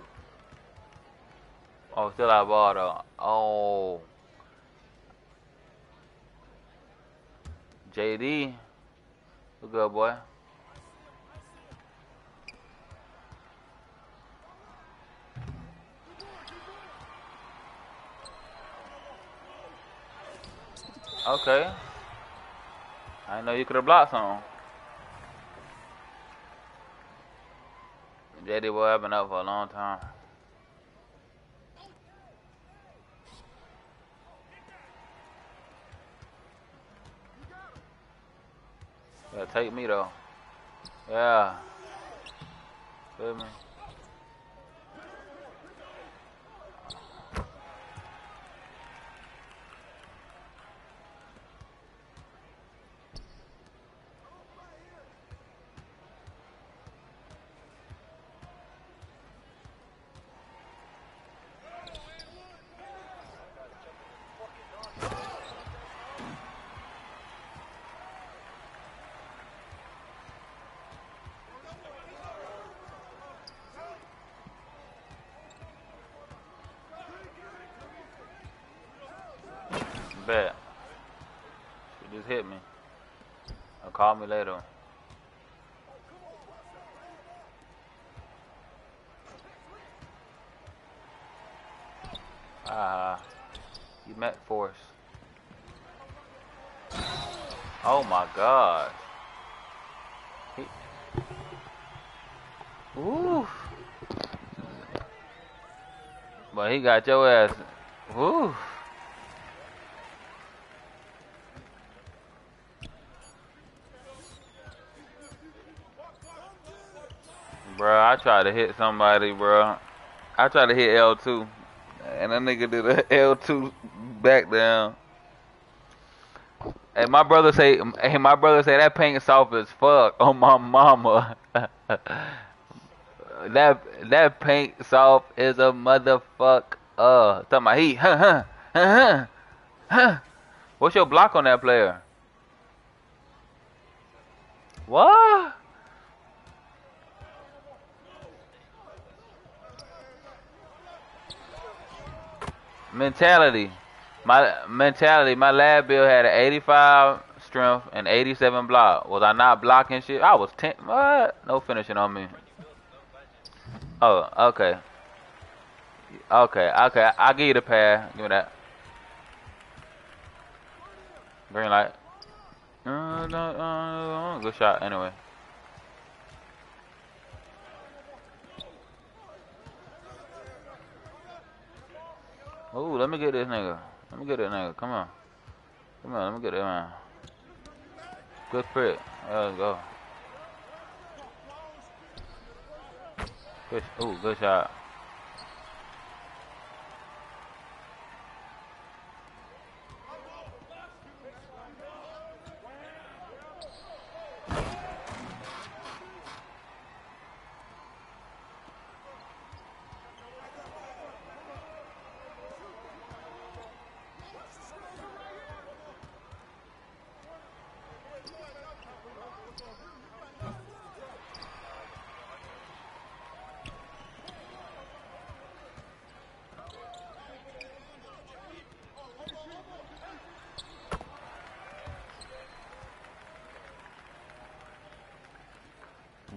Oh, still out ball though. Oh. JD. Good good boy. Okay. I know you could have blocked something. JD boy, I've been up for a long time. Yeah, take me though. Yeah. Feel me? Bet. She just hit me. Call me later. Ah, you met force. Oh my god. He... Ooh. But he got your ass. Woo. Bruh, I tried to hit somebody, bro. I tried to hit L2. And that nigga did a *laughs* L2 back down. And my brother say, hey, my brother say that paint soft as fuck on my mama. *laughs* that that paint soft is a motherfucker. Uh, talking about he, huh, huh, huh, huh. What's your block on that player? What? Mentality. My mentality, my lab bill had an 85 strength and 87 block. Was I not blocking shit? I was 10. What? No finishing on me. Oh, okay. Okay, okay. I'll give you the pass. Give me that. Green light. Good shot, anyway. Ooh, let me get this nigga. Let me get that nigga. Come on. Come on, let me get that man. Good prick. Let's go. Good. Ooh, good shot.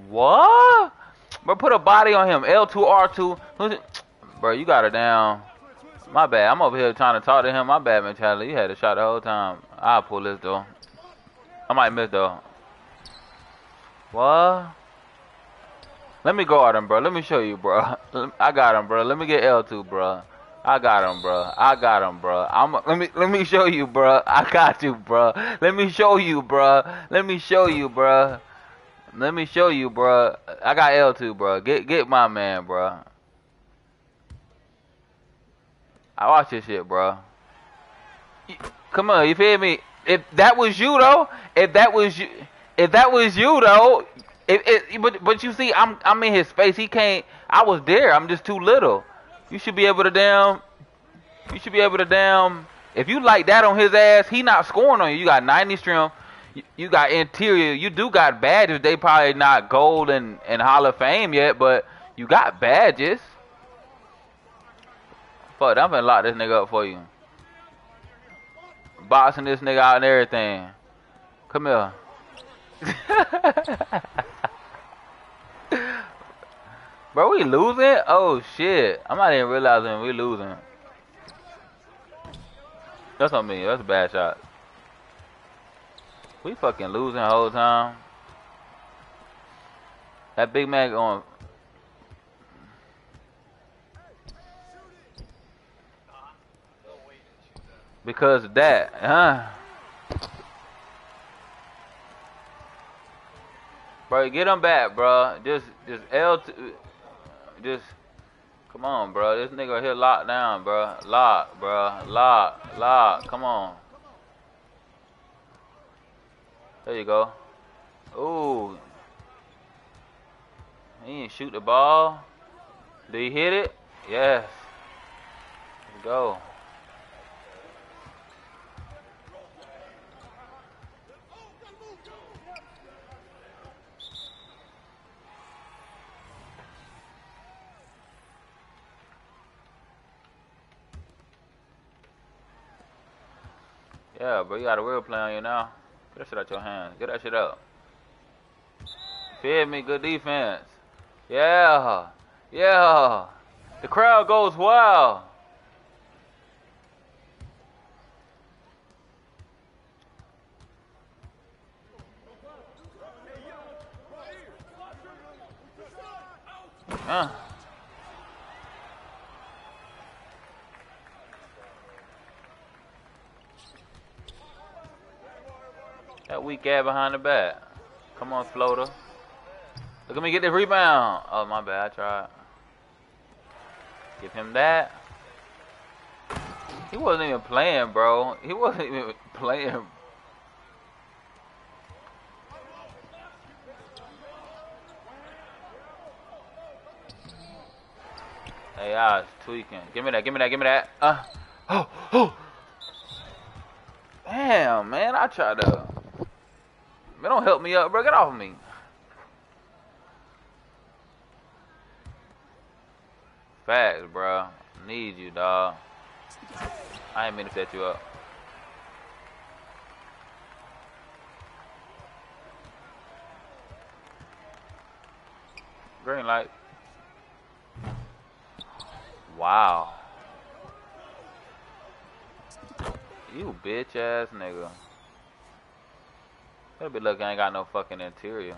What? Bro, put a body on him. L2, R2. Who's? Bro, you got her down. My bad. I'm over here trying to talk to him. My bad mentality. You had a shot the whole time. I'll pull this though. I might miss though. What? Let me guard him, bro. Let me show you, bro. *laughs* I got him, bro. Let me get L2, bro. I got him, bro. I got him, bro. I'm. Let me let me show you, bro. *laughs* I got you, bro. Let me show you, bro. Let me show you, bro. Let me show you, bro. I got L2, bro. Get get my man, bro. I watch this shit, bro. Come on, you feel me? If that was you though, if that was you, if that was you though, if but but you see, I'm I'm in his space. He can't. I was there. I'm just too little. You should be able to damn. You should be able to damn. If you like that on his ass, he not scoring on you. You got 90 strength. You, you got interior. You do got badges. They probably not gold and, and Hall of Fame yet, but you got badges. Fuck, I'm gonna lock this nigga up for you. Boxing this nigga out and everything. Come here. *laughs* Bro, we losing? Oh shit. I'm not even realizing we losing. That's on me. That's a bad shot. We fucking losing the whole time. That Big Mac on. Because of that, huh? Bro, get him back, bro. Just, just L, just, come on, bro. This nigga here locked down, bro. Lock, bro. Lock, lock. Come on. There you go. Ooh. He didn't shoot the ball. Did he hit it? Yes. Go. Yeah, but you got a real play on you now. Get that shit out your hands. Get that shit up. Feel me? Good defense. Yeah. Yeah. The crowd goes wild. Uh. That weak ass behind the back. Come on, floater. Look at me get this rebound. Oh, my bad. I tried. Give him that. He wasn't even playing, bro. He wasn't even *laughs* playing. Hey, I was tweaking. Give me that. Give me that. Give me that. Uh. *gasps* Oh. Oh. Damn, man. I tried to. Man, don't help me up, bro. Get off of me. Facts, bro. Need you, dog. I ain't mean to set you up. Green light. Wow. You bitch ass nigga. Better be I ain't got no fucking interior.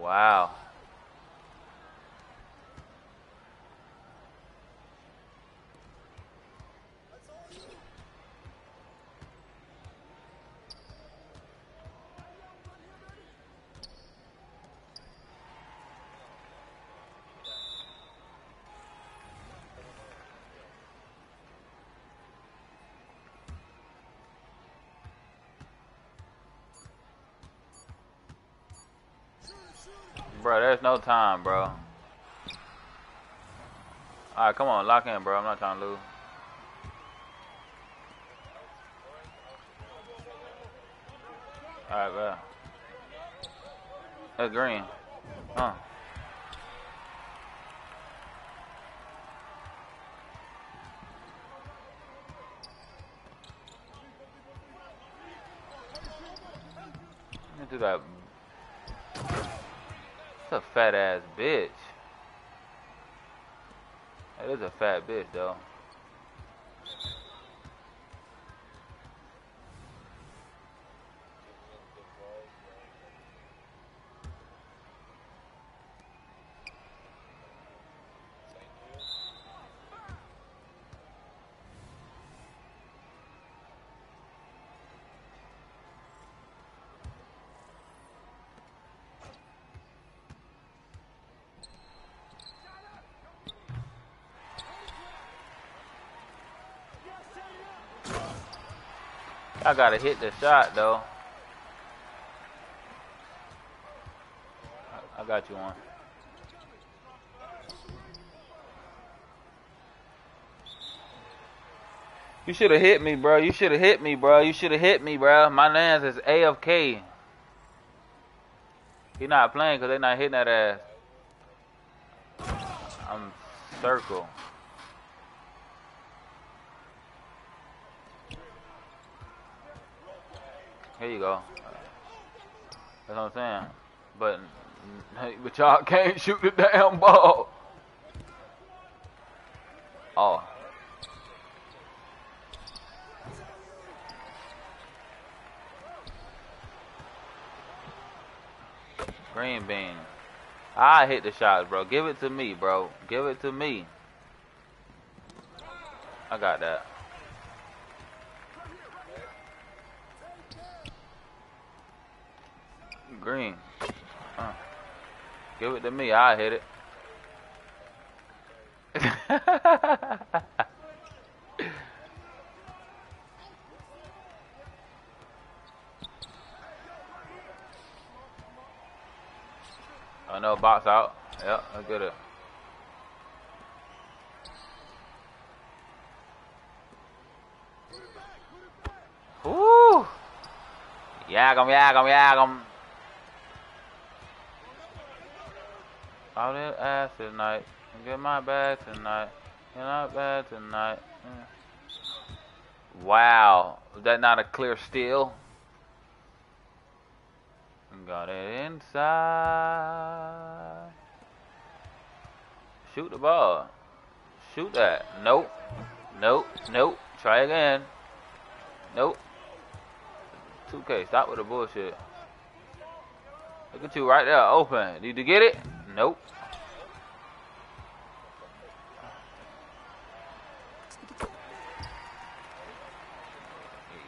Wow. There's no time, bro. Alright, come on, lock in, bro. I'm not trying to lose. Alright, bro. That's green. Huh. Let me do that. That's a fat ass bitch. That is a fat bitch, though. I gotta hit the shot though. I, got you on. You should have hit me, bro. You should have hit me, bro. You should have hit me, bro. My lands is AFK. He not playing because they not hitting that ass. I'm circle. Here you go. That's what I'm saying. But *laughs* but y'all can't *laughs* shoot the damn ball. Oh. Green bean. I hit the shots, bro. Give it to me, bro. Give it to me. I got that. Green. Huh. Give it to me. I hit it. *laughs* I know, box out. Yep, I get it. Woo! Yag 'em, yag 'em, yag 'em. All that ass tonight. Get my bag tonight. You're not bad tonight. Wow. Was that not a clear steal? Got it inside. Shoot the ball. Shoot that. Nope. Nope. Nope. Try again. Nope. 2K, stop with the bullshit. Look at you right there, open. Did you get it? Nope.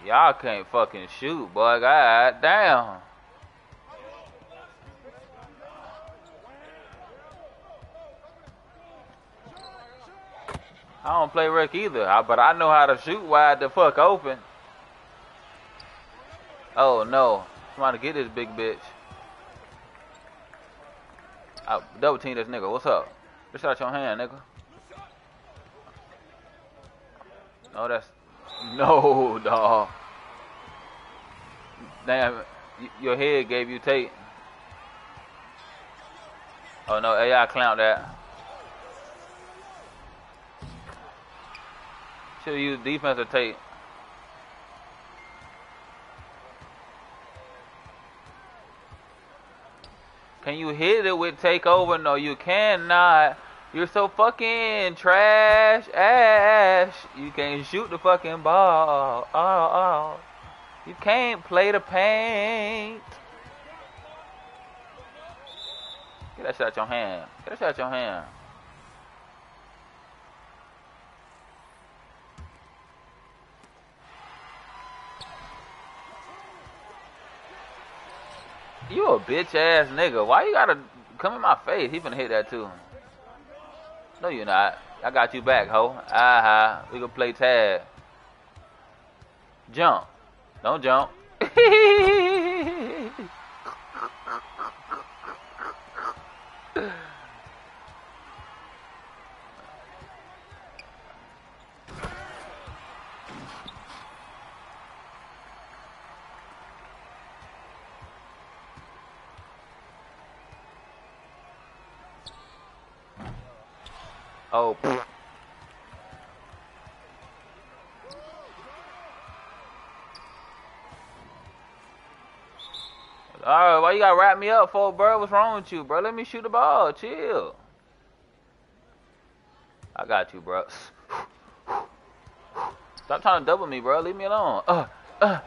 Y'all can't fucking shoot, boy. God damn. I don't play rec either, but I know how to shoot wide the fuck open. Oh no, somebody get this big bitch. I double team this nigga. What's up? Just out your hand, nigga. No, that's *laughs* no, dog. Damn, your head gave you tape. Oh no, AI clowned that. Should used defensive tape. Can you hit it with takeover? No, you cannot. You're so fucking trash ass. You can't shoot the fucking ball. Oh, oh. You can't play the paint. Get that shot out your hand. Get that shot out your hand. You a bitch ass nigga. Why you gotta come in my face? He finna hit that too. No, you're not. I got you back, ho. Aha. We gonna play tag. Jump. Don't jump. *laughs* oh. Alright, why you gotta wrap me up for, bro? What's wrong with you, bro? Let me shoot the ball. Chill. I got you, bro. Stop trying to double me, bro. Leave me alone. Uh, uh,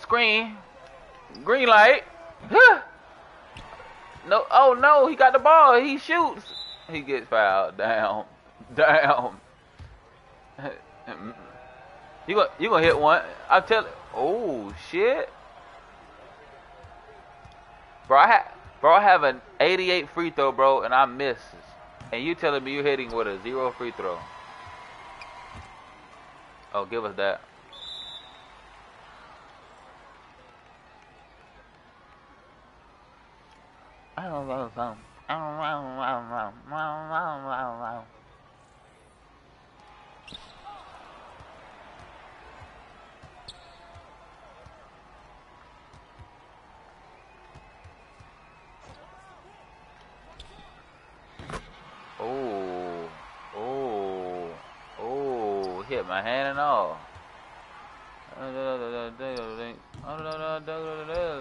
screen. Green light. No, oh no, he got the ball. He shoots. He gets fouled. Down. Down. You gonna you gonna hit one? I tell. Oh shit. Bro, I ha- bro, I have an 88 free throw, bro, and I miss. And you telling me you're hitting with a zero free throw? Oh, give us that. Oh, oh, oh, hit my hand and all.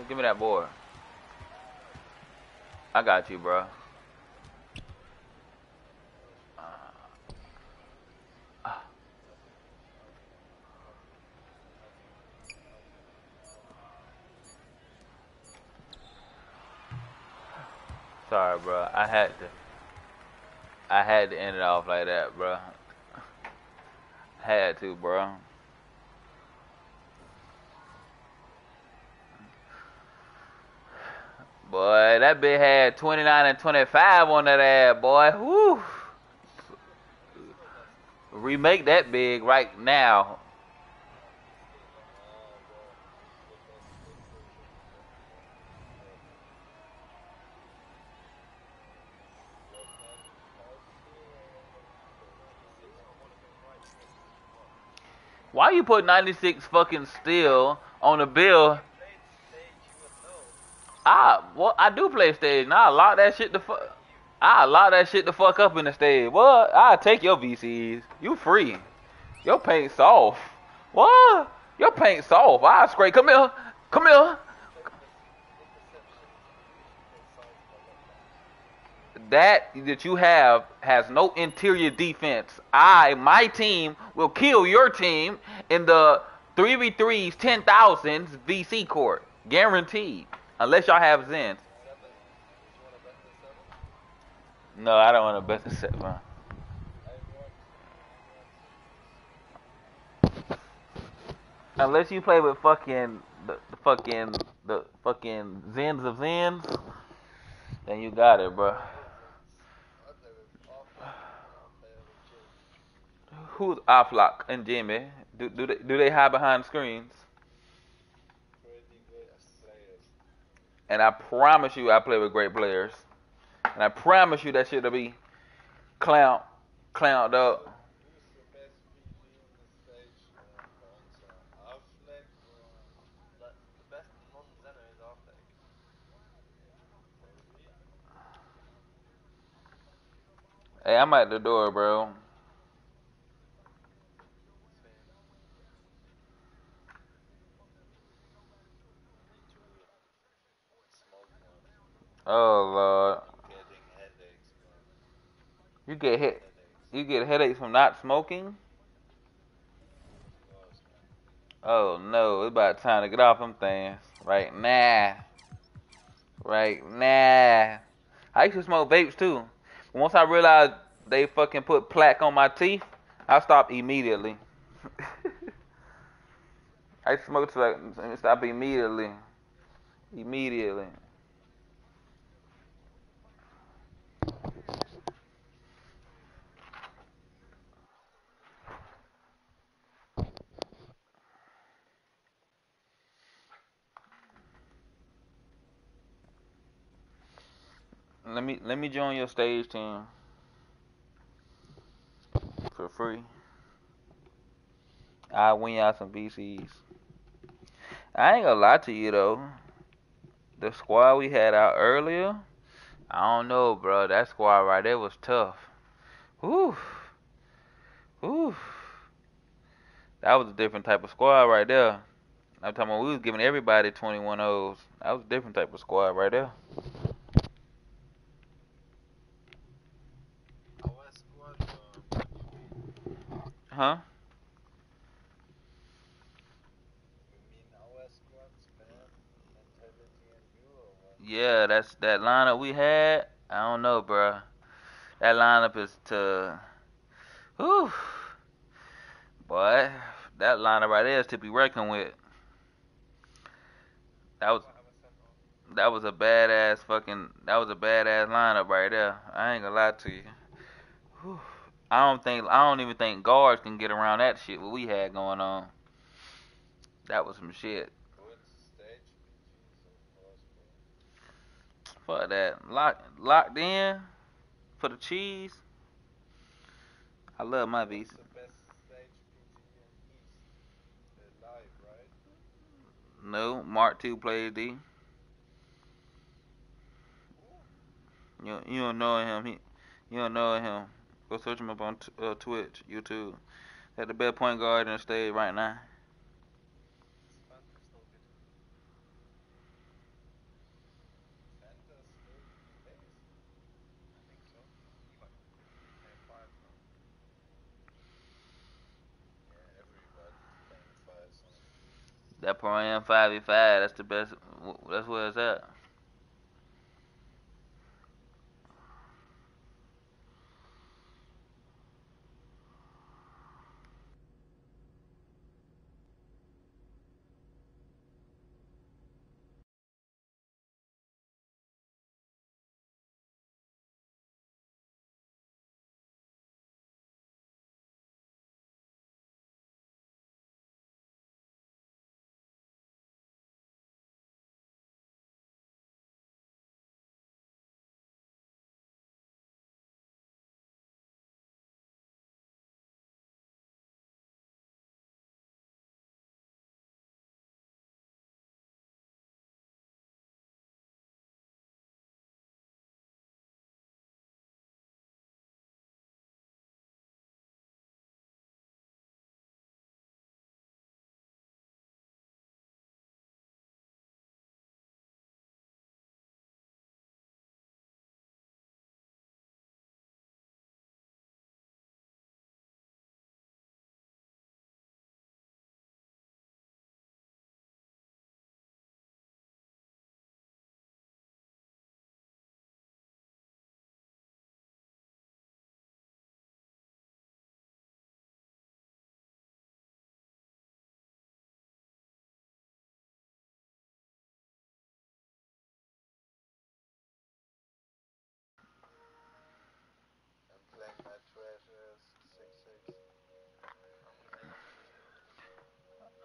Give me that board. I got you, bro. Sorry, bro. I had to. I had to end it off like that, bro. Had to, bro. Boy, that bitch had 29 and 25 on that ad, boy. Woo! Remake that big right now. Why you put 96 fucking still on the bill? Ah, well, I do play stage. Now I lock that shit the fuck. I lock that shit the fuck up in the stage. What? I take your VCs. You free. Your paint soft. What? Your paint soft. I scrape. Come here. Come here. That that you have has no interior defense. I, my team, will kill your team in the 3v3s, 10,000s VC court. Guaranteed. Unless y'all have Zens. No, I don't want to bet the set, man. Unless you play with fucking the, the fucking the fucking Zens of Zens, then you got it, bro. Who's Aflock and Jimmy? Do do they do they hide behind screens? And I promise you, I play with great players. And I promise you, that shit'll be clown, clowned up. Hey, I'm at the door, bro. Oh lord, you get hit. You get headaches from not smoking. Oh no, it's about time to get off them things right now. Right now. I used to smoke vapes too. But once I realized they fucking put plaque on my teeth, I stopped immediately. *laughs* I smoked to I stop immediately. Immediately. Let me let me join your stage team for free. I win y'all some VCs. I ain't gonna lie to you though. The squad we had out earlier, I don't know, bro. That squad right there was tough. Whew. Whew. That was a different type of squad right there. I'm talking about we was giving everybody 21 O's. That was a different type of squad right there. Our squad, uh, Huh? you mean our squad, man? Mentality and you, or what? Yeah, that's that lineup we had. I don't know, bruh. That lineup is to, whew, boy. That lineup right there is to be reckoned with. That was that was a badass fucking that was a badass lineup right there. I ain't gonna lie to you. Whew. I don't think I don't even think guards can get around that shit what we had going on. That was some shit. Fuck that. Lock, locked in for the cheese. I love my right? No, Marc two plays D. You you don't know him. He you don't know him. Go search him up on t- uh, Twitch, YouTube. At the best point guard in the state right now. That v five. That's the best. That's where it's at.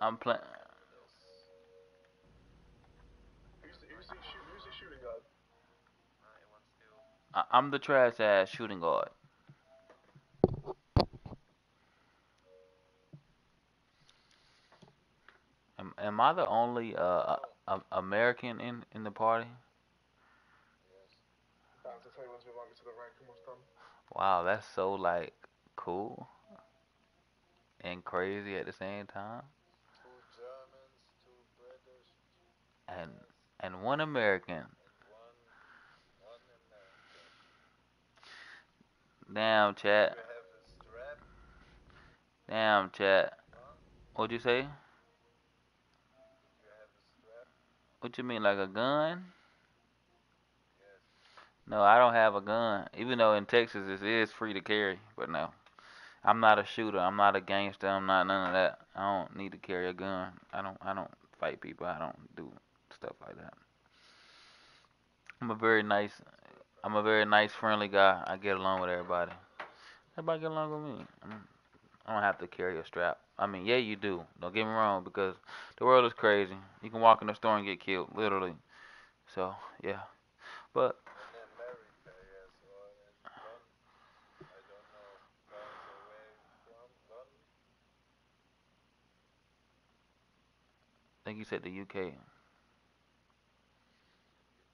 Still. I- I'm the trash ass shooting guard. Am, am I the only uh, a- American in, in the party? Wow, that's so like cool and crazy at the same time. Two Germans, two British, And and one American. Damn chat. Damn chat. What'd you say? What you mean like a gun? No, I don't have a gun. Even though in Texas it is free to carry, but no. I'm not a shooter. I'm not a gangster. I'm not none of that. I don't need to carry a gun. I don't I don't fight people. I don't do stuff like that. I'm a very nice I'm a very nice friendly guy. I get along with everybody. Everybody get along with me. I don't have to carry a strap. I mean, yeah, you do. Don't get me wrong because the world is crazy. You can walk in the store and get killed, literally. So, yeah. But. I think you said the UK.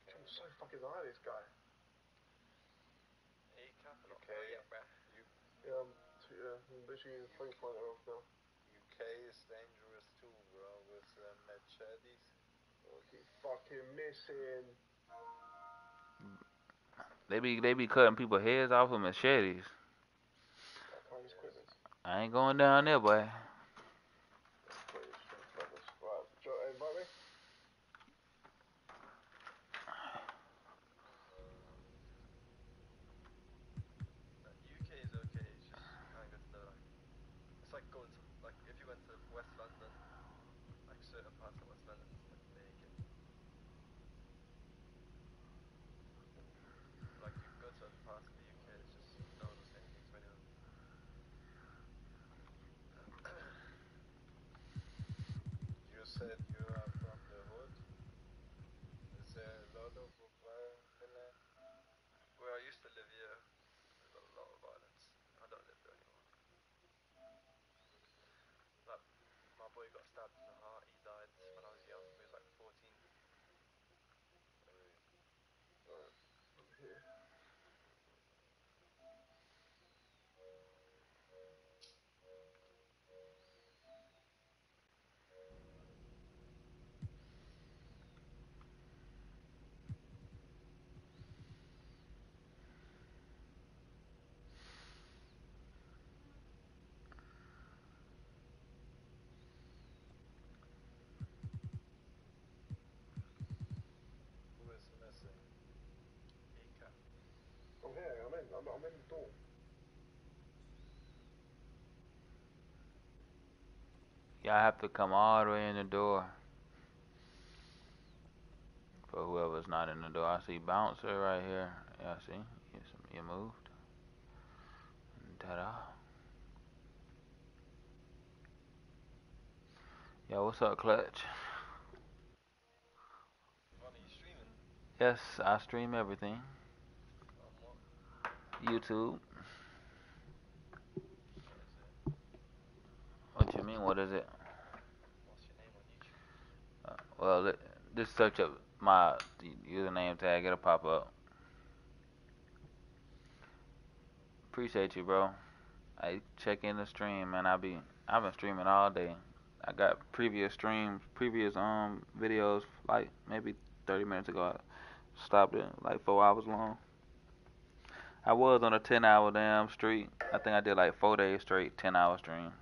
I'm so fucking high, this guy. Hey, cap, not Okay. okay. yet, bruh. Yeah, I'm, t- yeah, I'm literally in three point. UK is dangerous too, bro, with uh, machetes. I keep fucking missing. They be they be cutting people heads off with machetes. I can't just quit this. I ain't going down there, boy. Let's quit this. Let's quit this. Right, do you invite me? Uh, UK is okay, it's just kind of good to know, like, it's like going to, like, if you went to West London, like, certain parts of West London, it's like naked. Like, you can go to other parts of the UK, it's just no one will say anything to anyone. You said you are from the hood. Is there a lot of violence? Where I used to live here, there's a lot of violence. I don't live there anymore. Like, my boy got stabbed in the heart, he died when I was young, he was like 14. I'm here. Who is missing? Ika. I'm here. I'm in. I'm, I'm in the door. Y'all have to come all the way in the door. For whoever's not in the door. I see bouncer right here. Yeah, see? You, you moved. Ta-da. Yo, what's up, Clutch? Ron, you streaming? Yes, I stream everything. YouTube. What? What you mean? What is it? Uh, well, just search up my username tag. It'll pop up. Appreciate you, bro. I check in the stream, man. I be I've been streaming all day. I got previous streams, previous um videos, like maybe 30 minutes ago. I stopped it, like four hours long. I was on a 10 hour damn streak. I think I did like four days straight, 10 hour streams.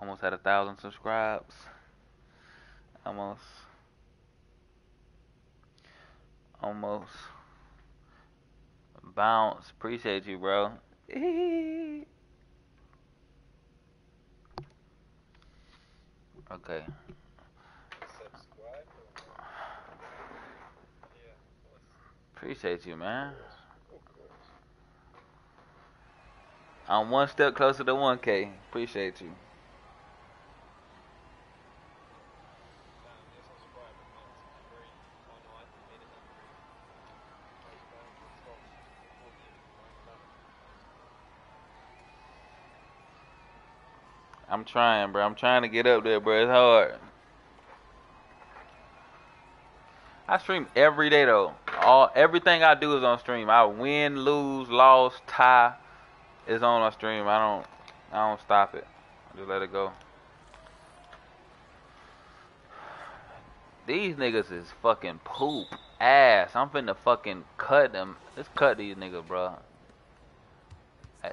Almost had a thousand subscribes. Almost. Almost. Bounce. Appreciate you, bro. *laughs* okay. Subscribe or not? Yeah, what's Appreciate you, man. I'm one step closer to 1K. Appreciate you. I'm trying, bro. I'm trying to get up there, bro. It's hard. I stream every day though. All everything I do is on stream. I win, lose, loss, tie. is on my stream. I don't I don't stop it. I just let it go. These niggas is fucking poop ass. I'm finna fucking cut them. Let's cut these niggas, bro. Hey,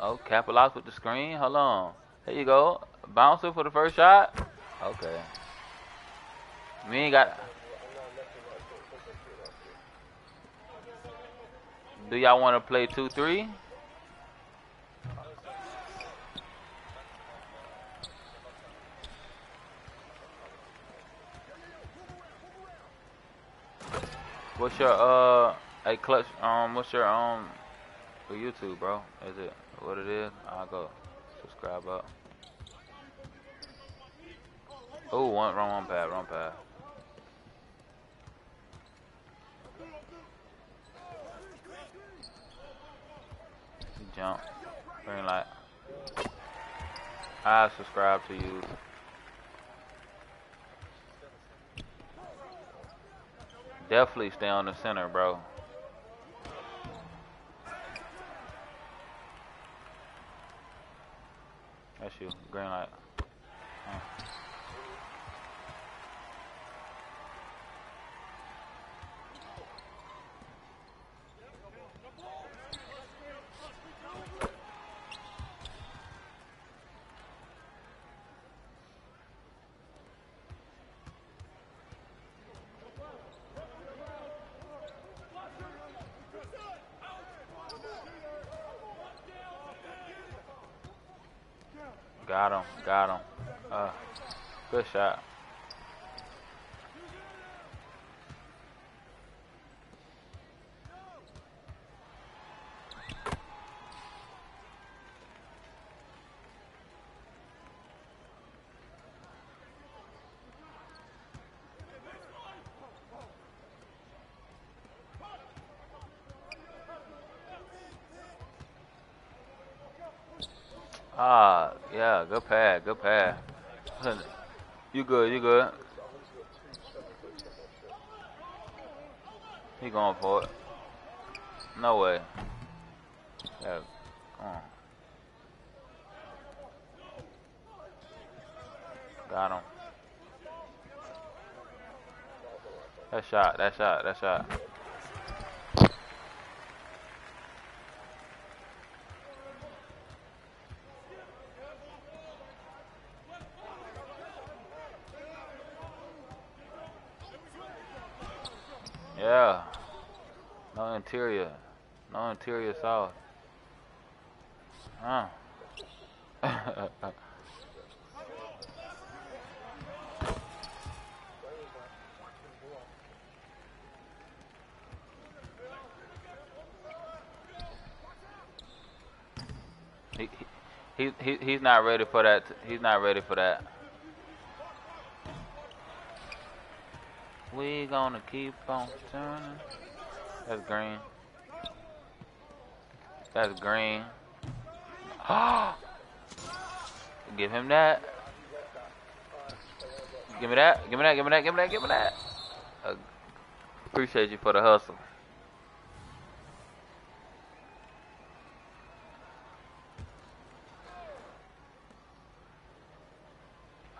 Oh, capitalize with the screen. Hold on. There you go. Bouncer for the first shot. Okay. We ain't got. Do y'all want to play two three? What's your uh a clutch um what's your um YouTube bro? Is it what it is? I'll go subscribe up. Oh one wrong one pad, wrong pad. Jump. Green light. I subscribe to you. Definitely stay on the center, bro. That's you. Green light. Uh. Got him. Got him. Uh, good shot. Ah, yeah, good pad, good pad. You good, you good. He going for it. No way. Yeah, come on. Got him. That shot, that shot, that shot. Yeah. No interior. Interior. Huh. Ah. he, he, he, he's not ready for that. He's not ready for that. We gonna keep on turning. That's green. That's green. Give him that. Give me that. Give me that. Give me that. Give me that. Give me that. Uh, appreciate you for the hustle.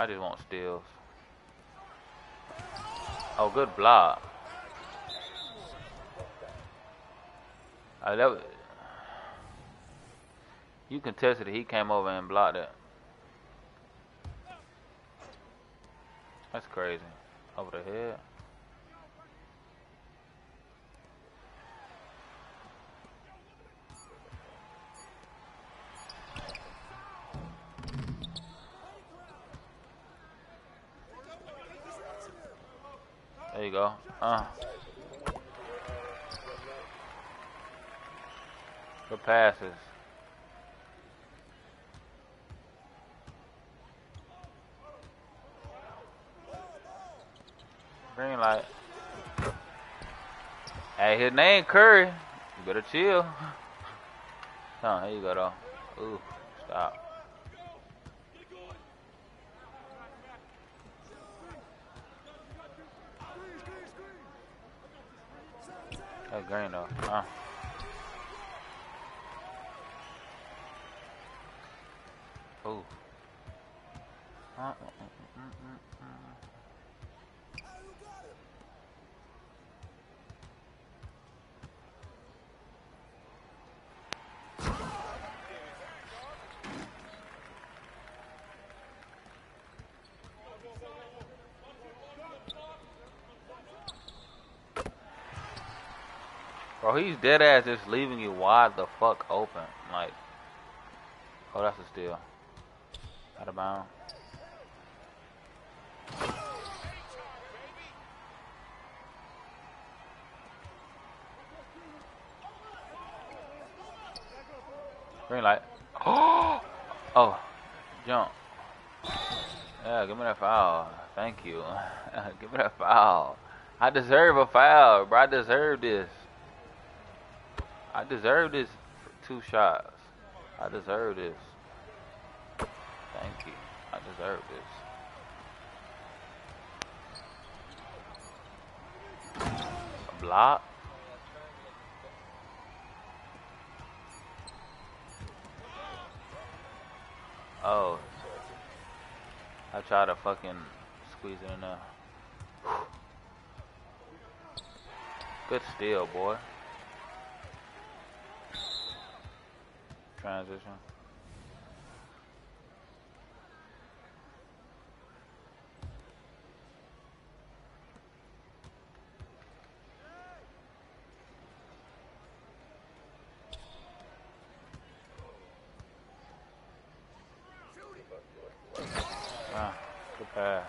I just want steals. Oh, good block. Uh, that was, you contested it. He came over and blocked it. That's crazy. Over the head. There you go. Uh. Good passes. Green light. His name Curry. You better chill. Huh, here you go though. Ooh, stop. That's green though. Huh. Ooh. Uh, uh, uh, uh, uh, uh. Bro, he's dead ass just leaving you wide the fuck open. Like, oh, that's a steal. Out of bounds. Green light. *gasps* Oh, jump. Yeah, give me that foul. Thank you. *laughs* give me that foul. I deserve a foul, bro. I deserve this. I deserve this two shots. I deserve this. Thank you. I deserve this. A block? Oh. I try to fucking squeeze it in there. Good steal, boy. Transition. Ah, good pass.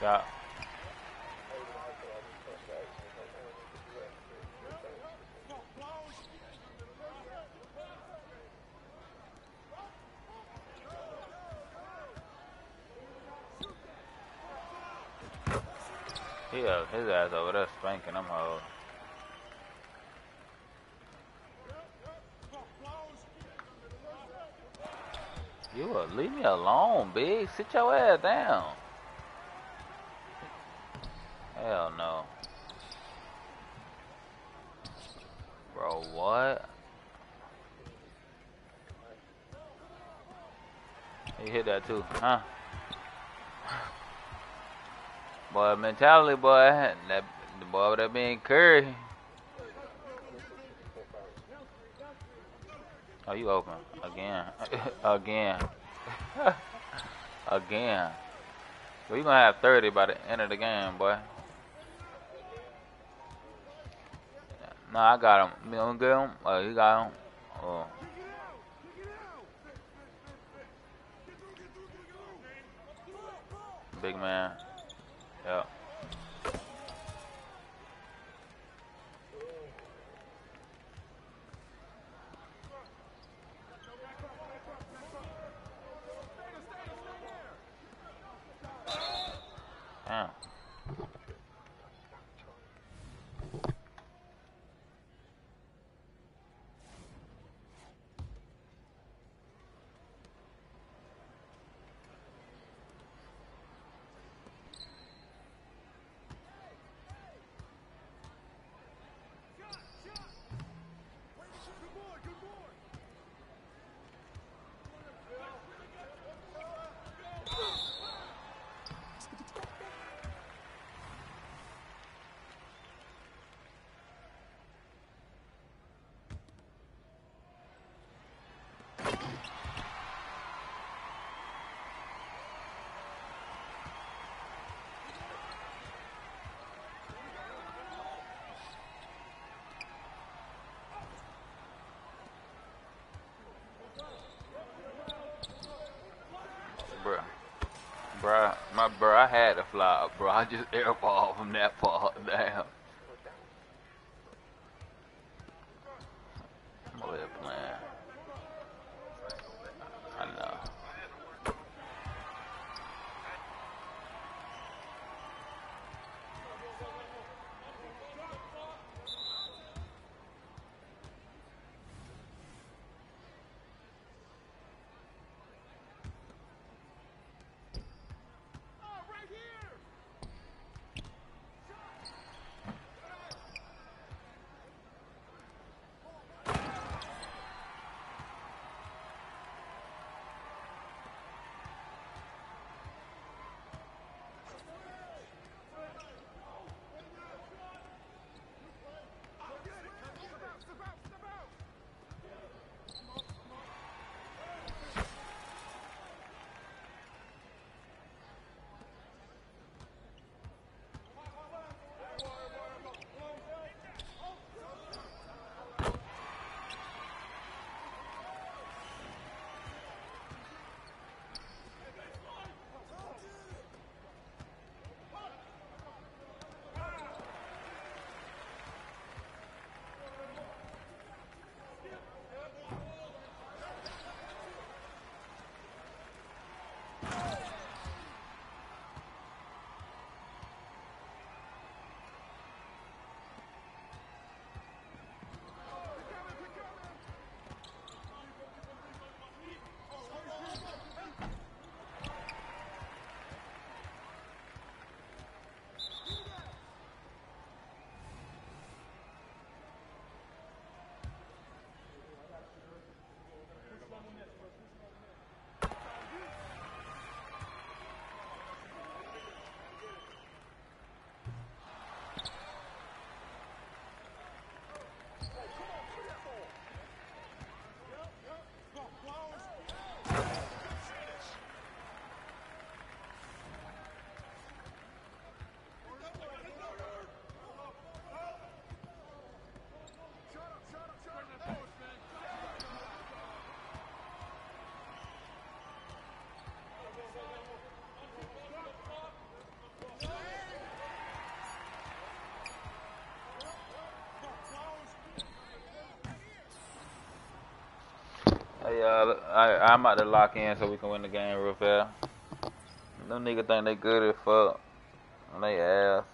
Shot. Yeah, his ass over there spanking them hoes. You will leave me alone, big. Sit your ass down. Hell no. Bro, what? He hit that too, huh? Boy, mentality, boy. That the boy would have been Curry. Oh, you open again, *laughs* again, again. We gonna have 30 by the end of the game, boy. No, I got him. You gonna him? Oh, you got him? My bro, I had to fly up, bro. I just airball from that far. Damn. Uh, I, I'm about to lock in so we can win the game real fast. Them nigga think they good as fuck. And they ass.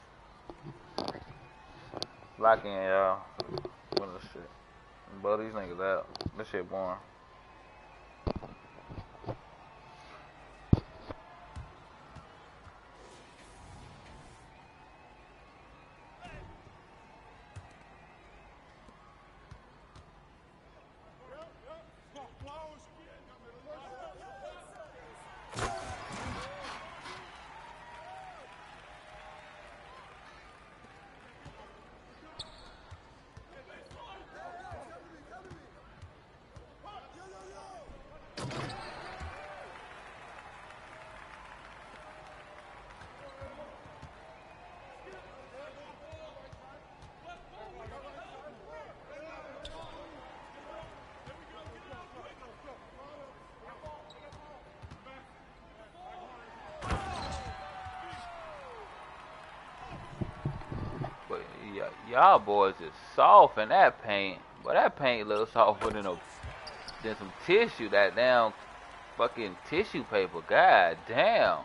Lock in, y'all. Win this shit. But these niggas out. This shit boring. But y- y'all boys is soft in that paint. But that paint looks softer than a than some tissue. That damn fucking tissue paper. God damn.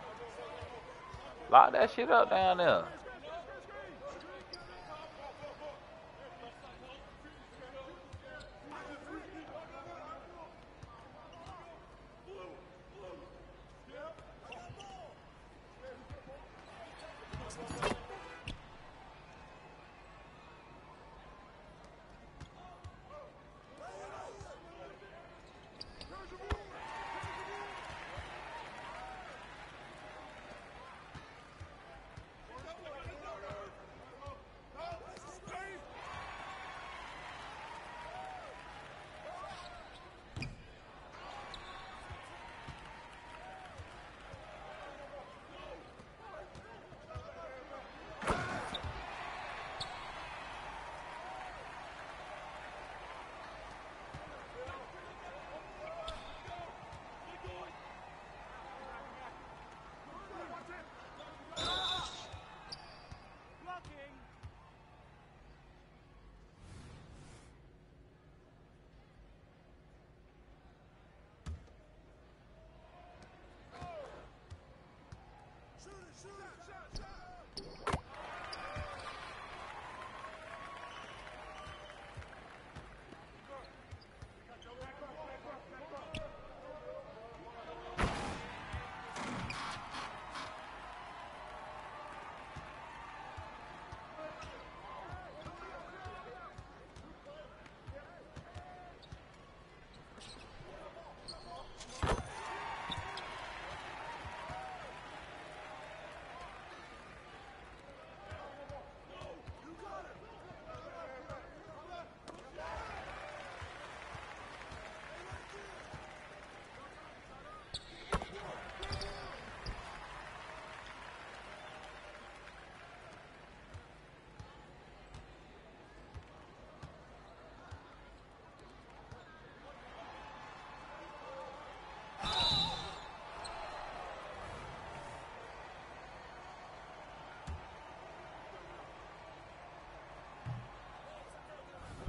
Lock that shit up down there. Shoot!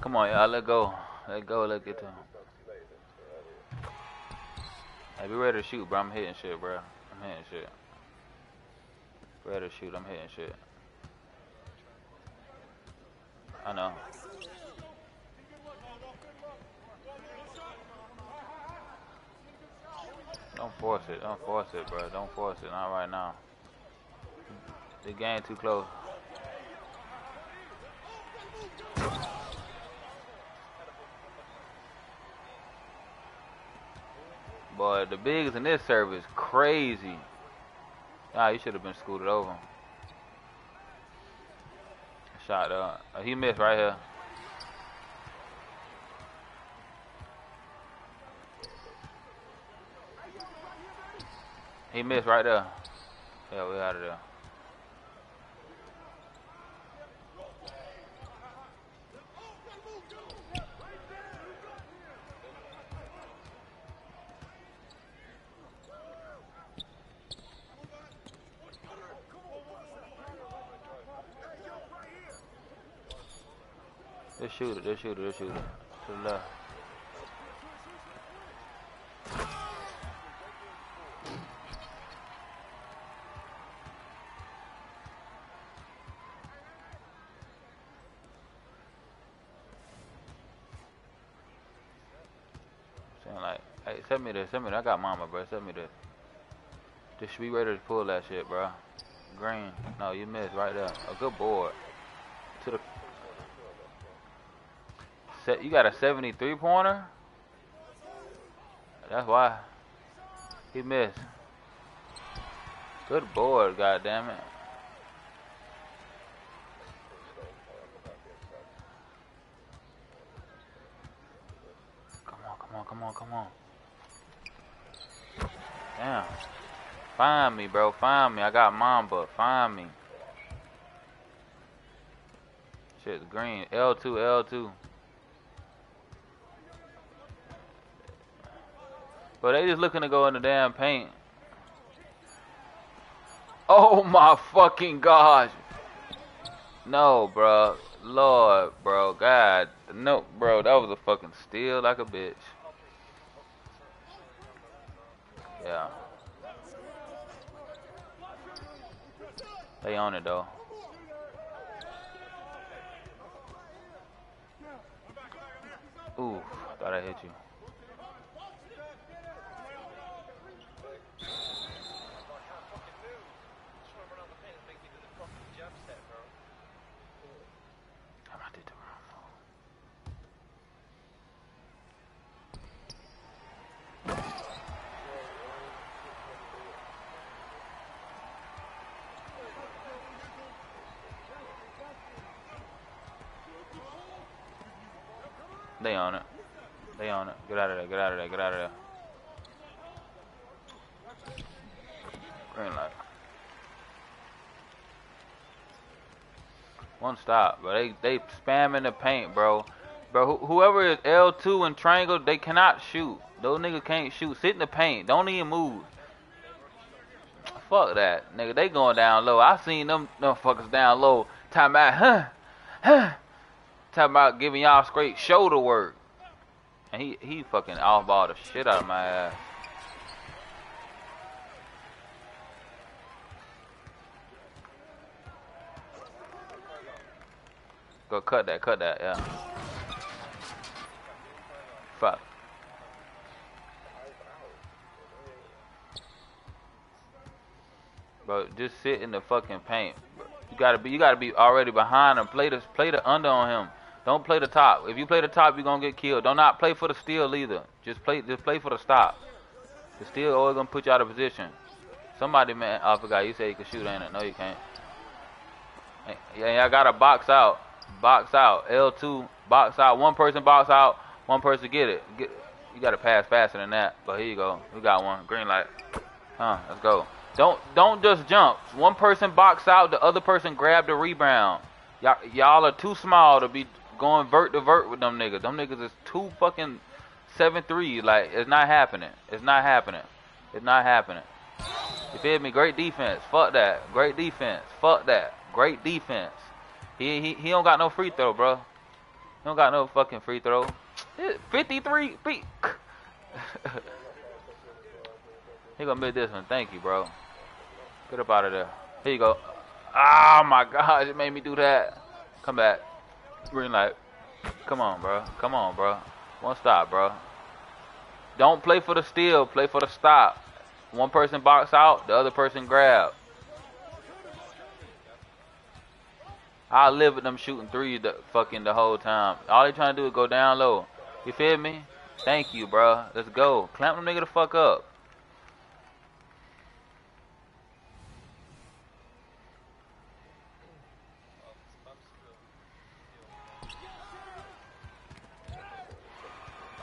Come on, y'all. Let go. Let go. Let get to him. Hey, be ready to shoot, bro. I'm hitting shit, bro. I'm hitting shit. Ready to shoot. I'm hitting shit. I know. Don't force it. Don't force it, bro. Don't force it. Not right now. The game too close. Boy, the bigs in this service crazy. Ah, you should have been scooted over. Shot uh, he missed right here. He missed right there. Yeah, we out of there. This shooter. To the left. Saying like, hey, send me this, send me this. I got Mamba, bro. Send me this. Just be ready to pull that shit, bro. Green. No, you missed right there. A good board. To the set. You got a 73 pointer. That's why he missed. Good board, God damn it. Come on, come on, come on, come on. Damn. Find me, bro. Find me. I got Mamba. Find me. Shit's green. L2, L2. But they just looking to go in the damn paint. Oh my fucking gosh. No, bro. Lord, bro. God. No, bro. That was a fucking steal like a bitch. Yeah. They on it though. Ooh, thought I hit you. I might did the wrong move. They on it. They on it. Get out of there. Get out of there. Get out of there. Green light. One stop, but They they spamming the paint, bro. Bro, wh- whoever is L2 and triangle, they cannot shoot. Those niggas can't shoot. Sit in the paint. Don't even move. Fuck that, nigga. They going down low. I seen them motherfuckers down low. Time about, huh, huh. Talking about giving y'all straight shoulder work. And he he fucking off ball the shit out of my ass. Go cut that, cut that, yeah. Fuck. Bro, just sit in the fucking paint. You gotta be, you gotta be already behind him. Play the, play the under on him. Don't play the top. If you play the top, you're gonna get killed. Don't not play for the steal either. Just play, just play for the stop. The steal always gonna put you out of position. Somebody, man, I forgot. You said you could shoot, ain't it? No, you can't. Yeah, y'all gotta box out. Box out. L2, box out. One person box out, one person get it. Get, you gotta pass faster than that. But here you go. We got one. Green light. Huh, let's go. Don't don't just jump. One person box out, the other person grab the rebound. Y'all are too small to be going vert to vert with them niggas. Them niggas is too fucking seven three. Like it's not happening. It's not happening. It's not happening. You feel me? Great defense. Fuck that. Great defense. Fuck that. Great defense. He he he don't got no free throw, bro. He don't got no fucking free throw. 53 feet. *laughs* he gonna miss this one. Thank you, bro. Get up out of there. Here you go. Oh my gosh, it made me do that. Come back. Green light. Come on, bro. Come on, bro. One stop, bro. Don't play for the steal. Play for the stop. One person box out, the other person grab. I live with them shooting threes the fucking the whole time. All they trying to do is go down low. You feel me? Thank you, bro. Let's go. Clamp them nigga the fuck up.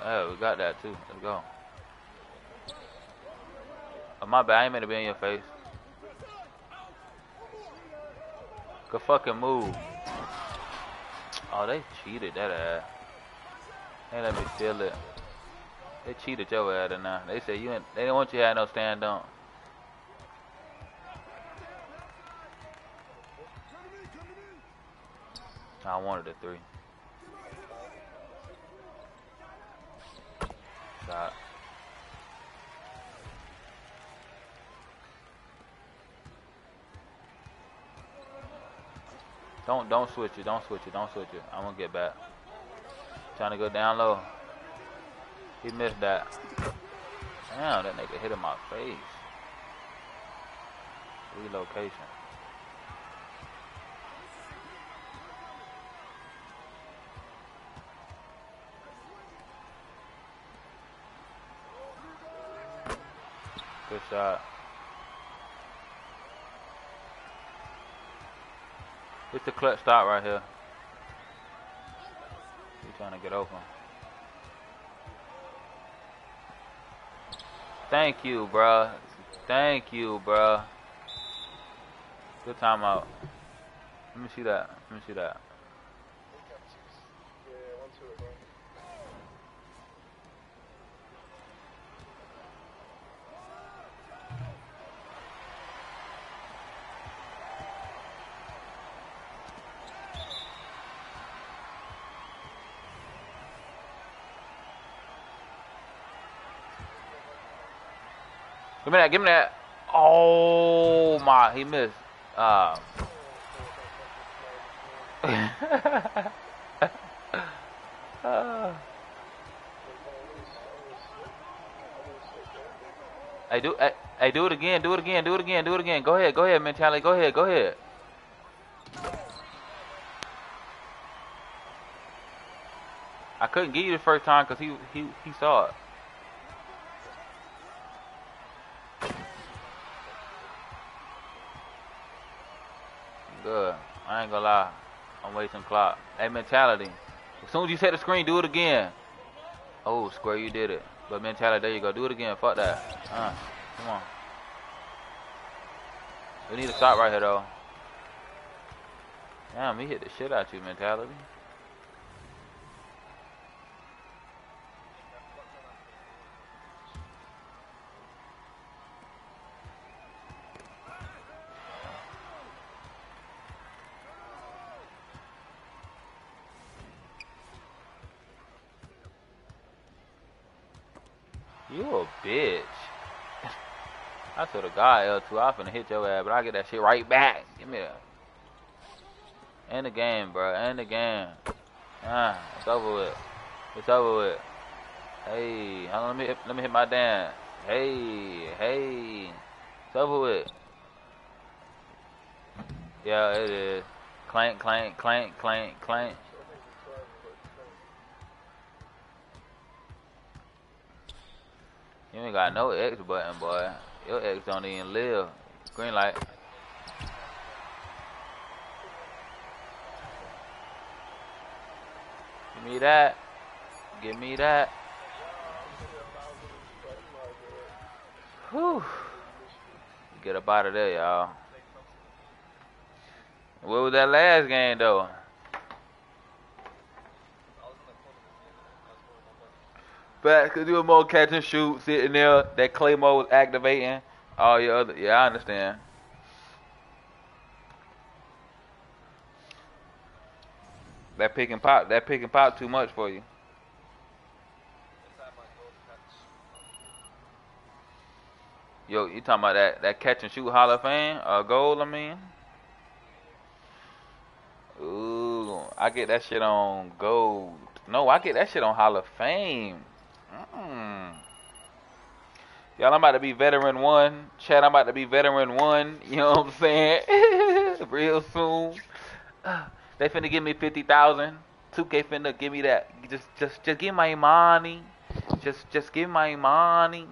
Oh, we got that too. Let's go. Oh, my bad. I ain't meant to be in your face. Good fucking move. Oh, they cheated that ass. They let me feel it. They cheated your ass now. They said you ain't, they didn't want you to have no stand on. I wanted a three. Shot. Don't don't switch it. Don't switch it. Don't switch it. I'm gonna get back. Trying to go down low. He missed that. Damn, that nigga hit in my face. Relocation. Shot. It's the clutch stop right here. He's trying to get open. Thank you, bruh. Thank you, bruh. Good timeout. Let me see that. Let me see that. Give me that. Give me that. Oh my, he missed. *laughs* Uh. Do do it again, do it again, do it again, do it again. Go ahead, go ahead, mentality. Go ahead, go ahead. I couldn't get you the first time because he he he saw it. Good. I ain't gonna lie. I'm clock. Hey, mentality. As soon as you set the screen, do it again. Oh, square, you did it. But mentality, there you go. Do it again. Fuck that. Uh, come on. We need a stop right here, though. Damn, he hit the shit out you, mentality. I the to God, L2, I'm finna hit your ass, but I get that shit right back. Give me that. End the game, bro. End the game. Ah, it's over with. It's over with. Hey, let me let me hit my dance. Hey, hey. It's over with. Yeah, it is. Clank, clank, clank, clank, clank. You ain't got no X button, boy. Your X don't even live. Green light. Give me that. Give me that. Whew. Get up out of there, y'all. What was that last game, though? But cause you were more catch and shoot, sitting there, that claymore was activating. All your other, yeah, I understand. That pick and pop, that pick and pop too much for you. Yo, you talking about that that catch and shoot Hall of Fame? Uh, goal, I mean. Ooh, I get that shit on gold. No, I get that shit on Hall of Fame. Mm. Y'all, I'm about to be veteran one. Chad, I'm about to be veteran one. *laughs* You know what I'm saying? *laughs* Real soon. *sighs* They finna give me fifty thousand. 2K finna give me that. Just, just, just give my money. Just, just give my money.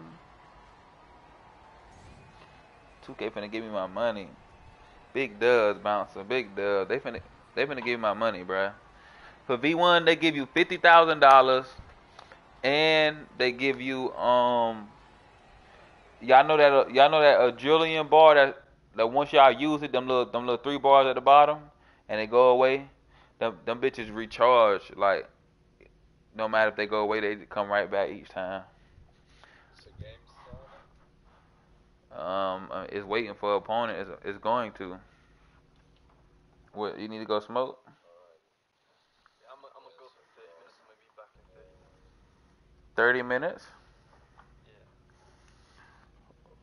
2K finna give me my money. Big dubs bouncer. big dubs. They finna, they finna give me my money, bruh. For V1, they give you fifty thousand dollars, and they give you um. Y'all know that uh, y'all know that a Julian bar that that once y'all use it, them little them little three bars at the bottom, and they go away. Them them bitches recharge like. No matter if they go away, they come right back each time. Is the game started? Um, uh, it's waiting for opponent. It's, it's going to. What you need to go smoke? 30 minutes? Yeah.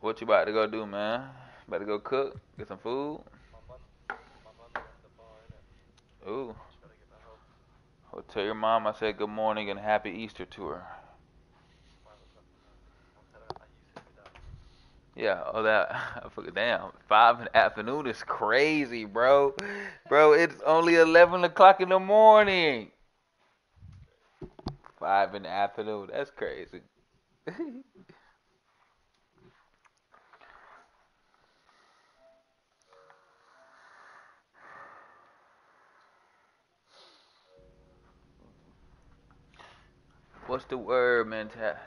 What you about to go do, man? About to go cook? Get some food? My mother, my bar, Ooh. Well, tell your mom I said good morning and happy Easter to her. Yeah, oh that *laughs* I it Damn, five in the afternoon is crazy, bro. Bro, it's only eleven o'clock in the morning. Five in the afternoon. That's crazy. *laughs* What's the word, man? Ta- Minutes,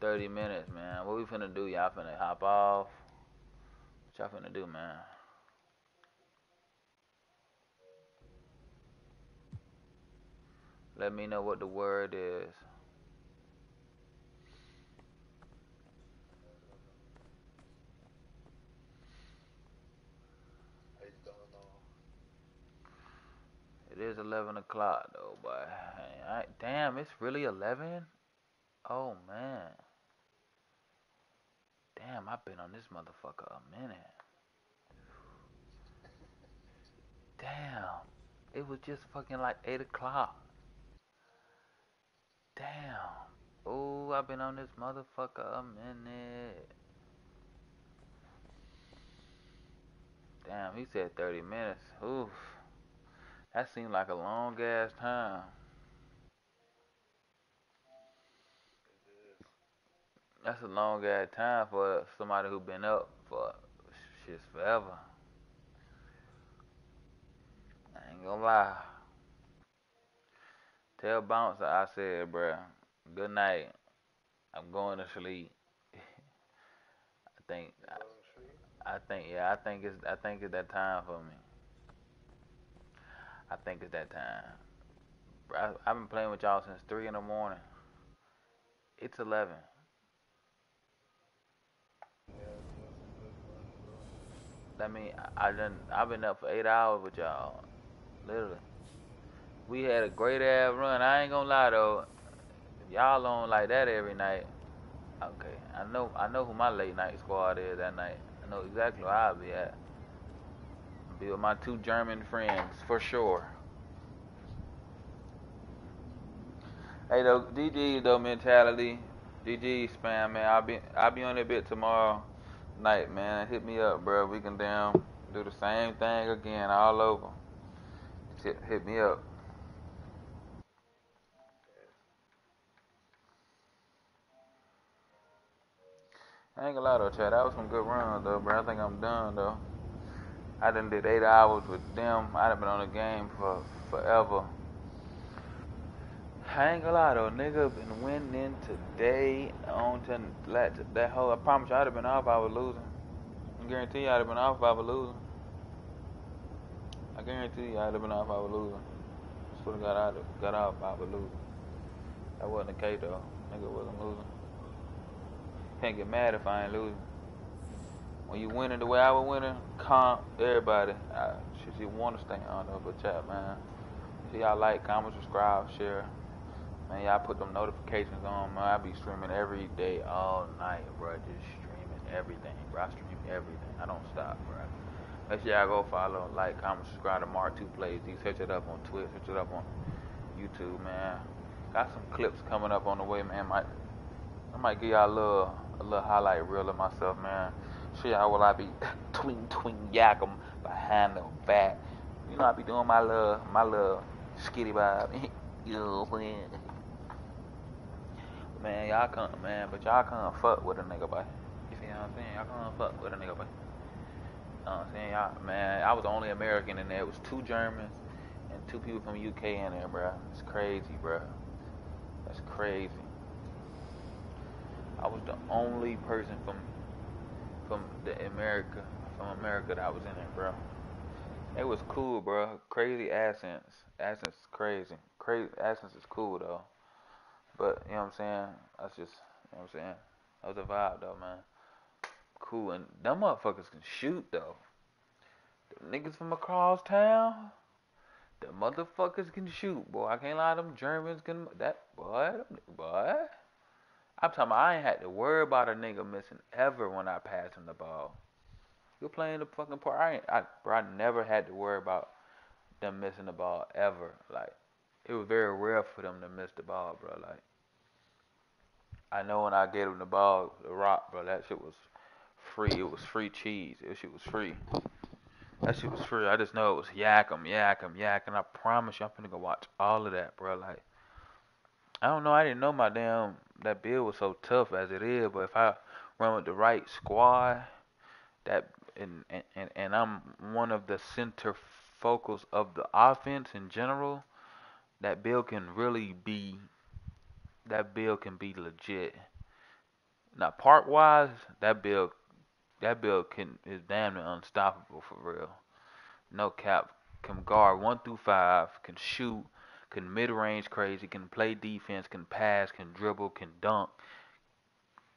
30 minutes. 30 minutes, man. What we finna do? Y'all finna hop off? What y'all finna do, man? Let me know what the word is. It is 11 o'clock, though, but I, damn, it's really 11? Oh, man. Damn, I've been on this motherfucker a minute. Damn, it was just fucking like 8 o'clock. Damn. Oh, I've been on this motherfucker a minute. Damn, he said 30 minutes. Oof. That seemed like a long ass time. That's a long ass time for somebody who been up for shit forever. I ain't gonna lie. Tell Bouncer I said, bruh, good night. I'm going to sleep. *laughs* I think, free? I think, yeah, I think it's, I think it's that time for me. I think it's that time. I, I've been playing with y'all since three in the morning. It's eleven. That mean I, I done I've been up for eight hours with y'all. Literally. We had a great ass run. I ain't gonna lie though. Y'all on like that every night, okay. I know I know who my late night squad is that night. I know exactly where I'll be at. Be with my two German friends for sure. Hey though, DG though mentality, DG spam man. I'll be I'll be on that bit tomorrow night, man. Hit me up, bro. We can down do the same thing again all over. Hit, hit me up. I ain't gonna lie though, Chad. That was some good runs though, bro. I think I'm done though. I done did eight hours with them. I'd have been on the game for forever. I ain't gonna lie though, nigga been winning today on to that, that whole. I promise you, I'd have been off I was losing. I guarantee you, I'd have been off I was losing. I guarantee you, I'd have been off I was losing. Swear to God, have got off I was losing. That wasn't the case though. Nigga wasn't losing. Can't get mad if I ain't losing. When you winning the way I was winning, calm everybody. I should you want to stay on but chat, man. sure y'all like, comment, subscribe, share. Man, y'all put them notifications on, man. I be streaming every day, all night, bro. Just streaming everything, bro. I stream everything. I don't stop, bro. Make sure y'all go follow, like, comment, subscribe to Marc Two Plays. You search it up on Twitch, search it up on YouTube, man. Got some clips coming up on the way, man. Might I might give y'all a little a little highlight reel of myself, man. Show y'all what I be *laughs* twing twing yak 'em behind the back. You know I be doing my little my little skitty vibe. *laughs* you know what I'm saying? Man, y'all come man, but y'all can't fuck with a nigga, boy. You see what I'm saying? Y'all can't fuck with a nigga, boy. You know what I'm saying? Y'all, man, I was the only American in there. It was two Germans and two people from UK in there, bro. It's crazy, bro. That's crazy. I was the only person from from the America from America that was in there, bro. It was cool, bro. Crazy accents. Accents is crazy. Crazy accents is cool though. But you know what I'm saying? That's just you know what I'm saying? That was a vibe though, man. Cool and them motherfuckers can shoot though. The niggas from across town, the motherfuckers can shoot, boy. I can't lie, them Germans can that boy, boy. I'm talking about I ain't had to worry about a nigga missing ever when I passed him the ball. You're playing the fucking part. I ain't, I, bro, I never had to worry about them missing the ball ever. Like, it was very rare for them to miss the ball, bro. Like, I know when I gave them the ball, the rock, bro, that shit was free. It was free cheese. That shit was free. That shit was free. I just know it was yak 'em, yak 'em, yak. And I promise you, I'm finna go watch all of that, bro. Like, I don't know. I didn't know my damn that bill was so tough as it is. But if I run with the right squad, that and and and I'm one of the center focus of the offense in general, that bill can really be. That bill can be legit. Now, part wise, that bill, that bill can is damn near unstoppable for real. No cap. Can guard one through five. Can shoot can mid range crazy, can play defense, can pass, can dribble, can dunk.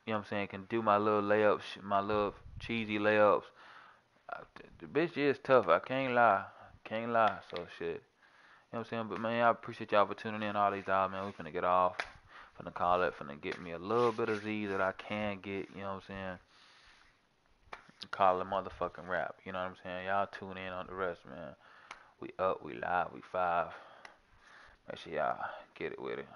You know what I'm saying? Can do my little layups, my little cheesy layups. The bitch is tough. I can't lie. Can't lie. So shit. You know what I'm saying? But man, I appreciate y'all for tuning in all these hours, man. We finna get off. Finna call it. Finna get me a little bit of Z that I can get. You know what I'm saying? Call it motherfucking wrap. You know what I'm saying? Y'all tune in on the rest, man. We up. We live. We five. Make sure y'all get it with it.